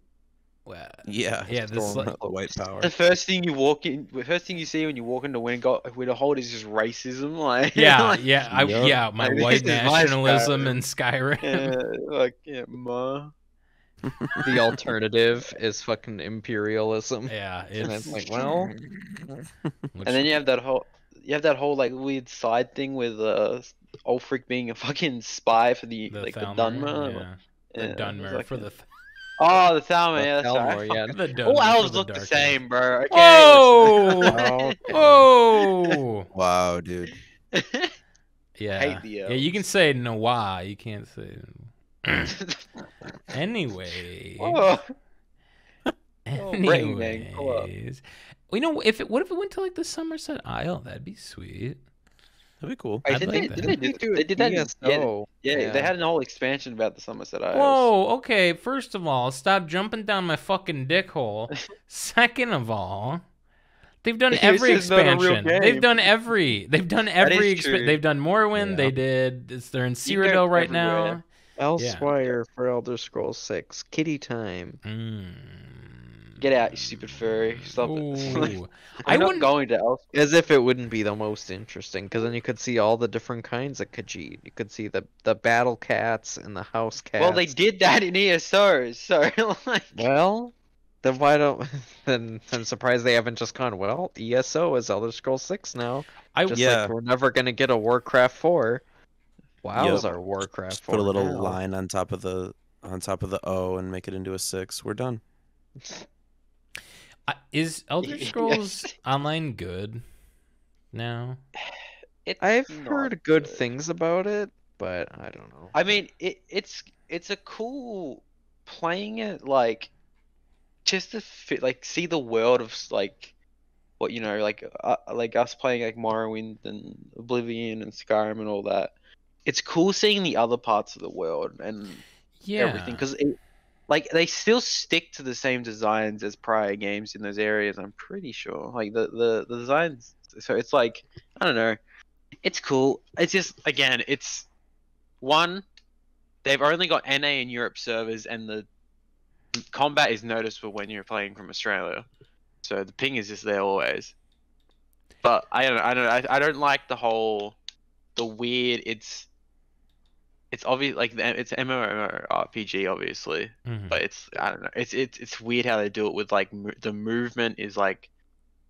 well, Yeah. Yeah, this like- the white power. the first thing you walk in, the first thing you see when you walk into Winter Winterhold is just racism. Like yeah, like, yeah, I, Yup. yeah, my Like, white this my nationalism Skyrim. in Skyrim. yeah, like yeah, ma. The alternative is fucking imperialism. Yeah, And it's it's like, well, which- And then you have that whole you have that whole like weird side thing with uh Ulfric being a fucking spy for the, the like Thalmor, the Dunmer. yeah, Yeah, the Dunmer like for a- the th- Oh, the Thalmor, the yeah, Thalmor, sorry. yeah. the Dunmer All elves the look the Dark same, bro. Okay, Whoa! Oh, Whoa! Wow, dude. Yeah, yeah. You can elves. say N'wah. You can't say. Anyway. Whoa. Oh, brain gang. Anyways, we know if it. What if it went to like the Summerset Isle? That'd be sweet. That'd be cool. Wait, I'd did, like they, that. did they do do They did that. in- Yeah, yeah, they had a whole expansion about the Summerset Isles. Whoa. Okay. First of all, stop jumping down my fucking dick hole. Second of all. They've done This every is not a real expansion. They've done every. They've done is every. Exp- they've done Morrowind. Yeah. They did. It's, they're in You Cyrodiil right now. everywhere. Elsewhere for Elder Scrolls 6. Kitty time. Mm. Get out, you stupid furry. Stop it. Ooh. I'm I not wouldn't. going to Elf. As if it wouldn't be the most interesting, because then you could see all the different kinds of Khajiit. You could see the the battle cats and the house cats. Well, they did that in ESO, so like. Well, then why don't? Then I'm surprised they haven't just gone. Well, ESO is Elder Scrolls 6 now. I Just Yeah. like we're never gonna get a Warcraft 4. WoW's Yep. our Warcraft Just 4. put a little now. line on top of the on top of the O and make it into a six. We're done. I- Is Elder Yes. Scrolls Online good now? It's I've heard good things about it, but I don't know. I mean, it, it's it's a cool playing it like just to fit like see the world of like what you know like uh, like us playing like Morrowind and Oblivion and Skyrim and all that. It's cool seeing the other parts of the world and Yeah. everything because like they still stick to the same designs as prior games in those areas. I'm pretty sure like the the, the designs. So it's like I don't know. It's cool. It's just again, it's one. They've only got NA and Europe servers, and the combat is noticeable when you're playing from Australia. So the ping is just there always. But I don't. I don't. I, I don't like the whole, the weird. It's. It's obvious, like the- it's MMORPG, obviously, Mhm. but it's I don't know. It's it's it's weird how they do it with like mo- the movement is like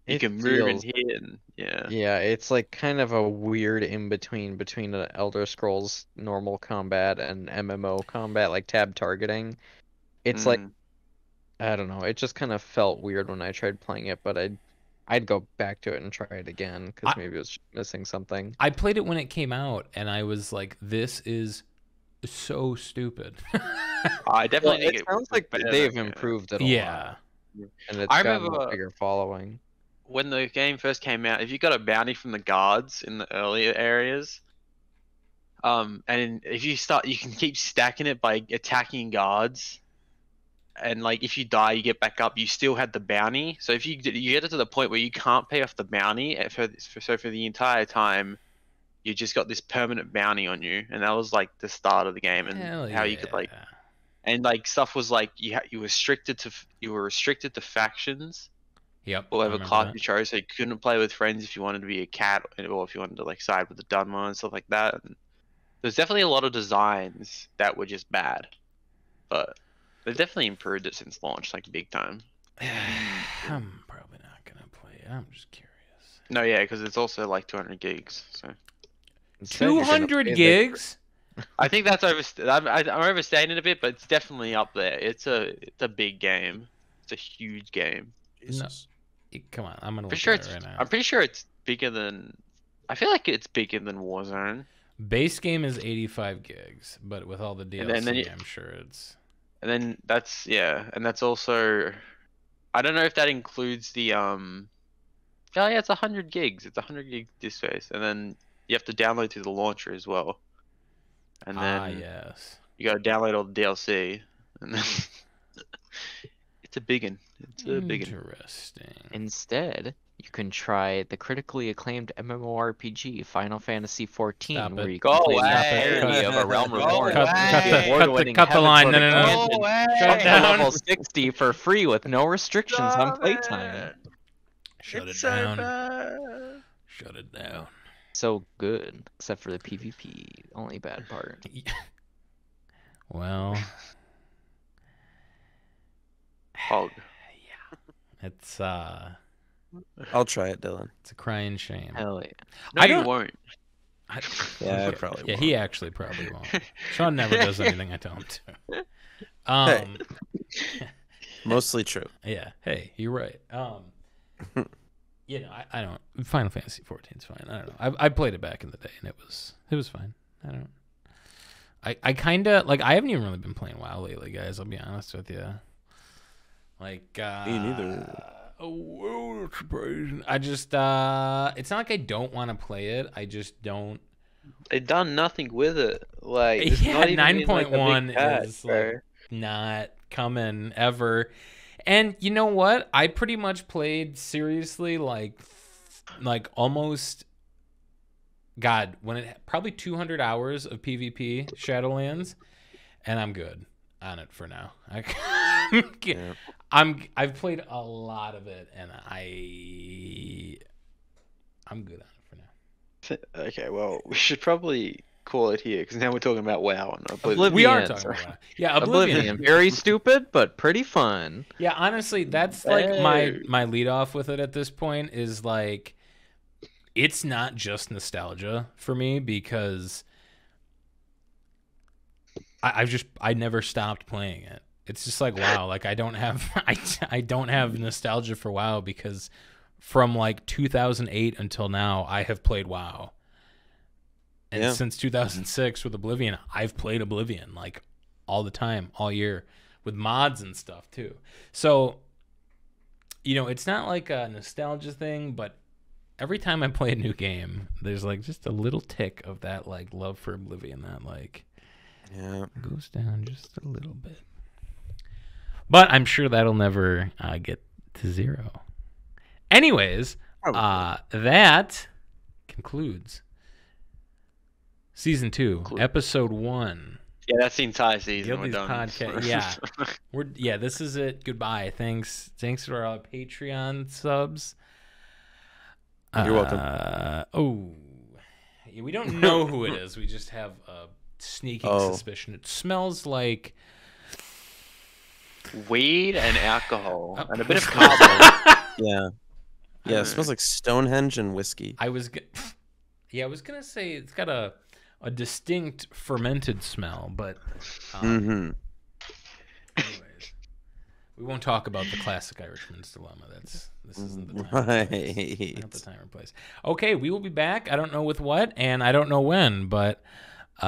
you It can move and feels- hit and yeah. Yeah, it's like kind of a weird in between between an Elder Scrolls normal combat and MMO combat, like tab targeting. It's like Mm. I don't know. It just kind of felt weird when I tried playing it, but I'd I'd go back to it and try it again because maybe it was missing something. I played it when it came out, and I was like, "This is so stupid." I definitely Well, think it it sounds was like better, they've improved it a yeah. lot, and it's I gotten remember- a bigger following. when the game first came out, if you got a bounty from the guards in the earlier areas, um, and if you start, you can keep stacking it by attacking guards, and like if you die, you get back up. You still had the bounty. So if you you get it to the point where you can't pay off the bounty, eh, for, for so for the entire time, you just got this permanent bounty on you, and that was like the start of the game and Hell how you could like and like stuff was like you ha- you were restricted to f- you were restricted to factions Yep. Whatever class that. you chose. So you couldn't play with friends if you wanted to be a cat, or if you wanted to like side with the Dunmer and stuff like that. And there's definitely a lot of designs that were just bad, but they've definitely improved it since launch, like big time. I'm probably not gonna play it. I'm just curious. No, yeah, because it's also like 200 gigs. So Two gonna hundred pay the- gigs. I think that's over. I'm, I- I'm overstating it a bit, but it's definitely up there. It's a it's a big game. It's a huge game. Jesus. Come on, I'm gonna For look sure, at it's. it right now. I'm pretty sure it's bigger than. I feel like it's bigger than Warzone. Base game is 85 gigs, but with all the DLC, And then- then you- I'm sure it's. And then that's yeah, and that's also I don't know if that includes the um Oh yeah, it's hundred gigs. It's hundred gig disk space. And then you have to download through the launcher as well. And then ah, yes. you gotta download all the DLC. And then it's a big one. It's a big one. Interesting. Instead, you can try the critically acclaimed MMORPG Final Fantasy XIV, Stop where it. you Go can play away. the entirety of A Realm Go Reborn. away. Cut, cut the, cut the, Award-winning cut the line. No, no, no. Heaven Go Sword away. Shut Up to down. level 60 for free with no restrictions on Stop playtime. it. Shut It's it so down. bad. Shut it down. So good, except for the PvP. Only bad part. Well, Hog. Yeah, it's uh, I'll try it, Dylan. it's a crying shame. Hell yeah. No, I you won't. I, Yeah, I okay. probably Yeah, won't. he actually probably won't. Sean never does anything I tell him to. Um, Mostly true. yeah. Hey, you're right. Um, you know, I, I don't. Final Fantasy 14 is fine. I don't know. I I played it back in the day and it was it was fine. I don't. I I kind of like. I haven't even really been playing WoW lately, guys. I'll be honest with you. Like. Uh, Me neither. Oh. I just. uh It's not like I don't want to play it. I just don't. They've done nothing with it. Like Yeah, not even in, like, a big 9.1 is, like, not coming ever. And you know what? I pretty much played seriously like like almost god, when it probably 200 hours of PvP Shadowlands and I'm good on it for now. I Yeah. I'm I've played a lot of it and I I'm good on it for now. Okay, well, we should probably call it here because now we're talking about WoW and Oblivion. Oblivion. We are Yeah, talking about Yeah, Oblivion. Oblivion. Very stupid, but pretty fun. Yeah, honestly, that's like my my lead off with it at this point is like it's not just nostalgia for me because I, I've just I never stopped playing it. It's just like wow, like I don't have I I don't have nostalgia for WoW because from like 2008 until now I have played WoW. And Yeah. since 2006 with Oblivion, I've played Oblivion like all the time, all year with mods and stuff too. So, you know, it's not like a nostalgia thing, but every time I play a new game, there's like just a little tick of that like love for Oblivion that like Yeah. goes down just a little bit. But I'm sure that'll never uh, get to zero. Anyways, uh, that concludes season two, Conclude. episode one. Yeah, that's the entire season. Guildies we're done. podcast- yeah. We're yeah, this is it. Goodbye. Thanks. Thanks to our Patreon subs. You're welcome. Uh, oh, Yeah, we don't know who it is. We just have a sneaking Oh. suspicion. It smells like Weed and alcohol Oh. and a bit of carbon. Yeah. Yeah, it smells like Stonehenge and whiskey. I was. G- yeah, I was gonna say it's got a a distinct fermented smell, but um, Mm-hmm. anyways, we won't talk about the classic Irishman's dilemma. That's this isn't the time. Right. Not the time or place. Okay, we will be back. I don't know with what, and I don't know when, but uh,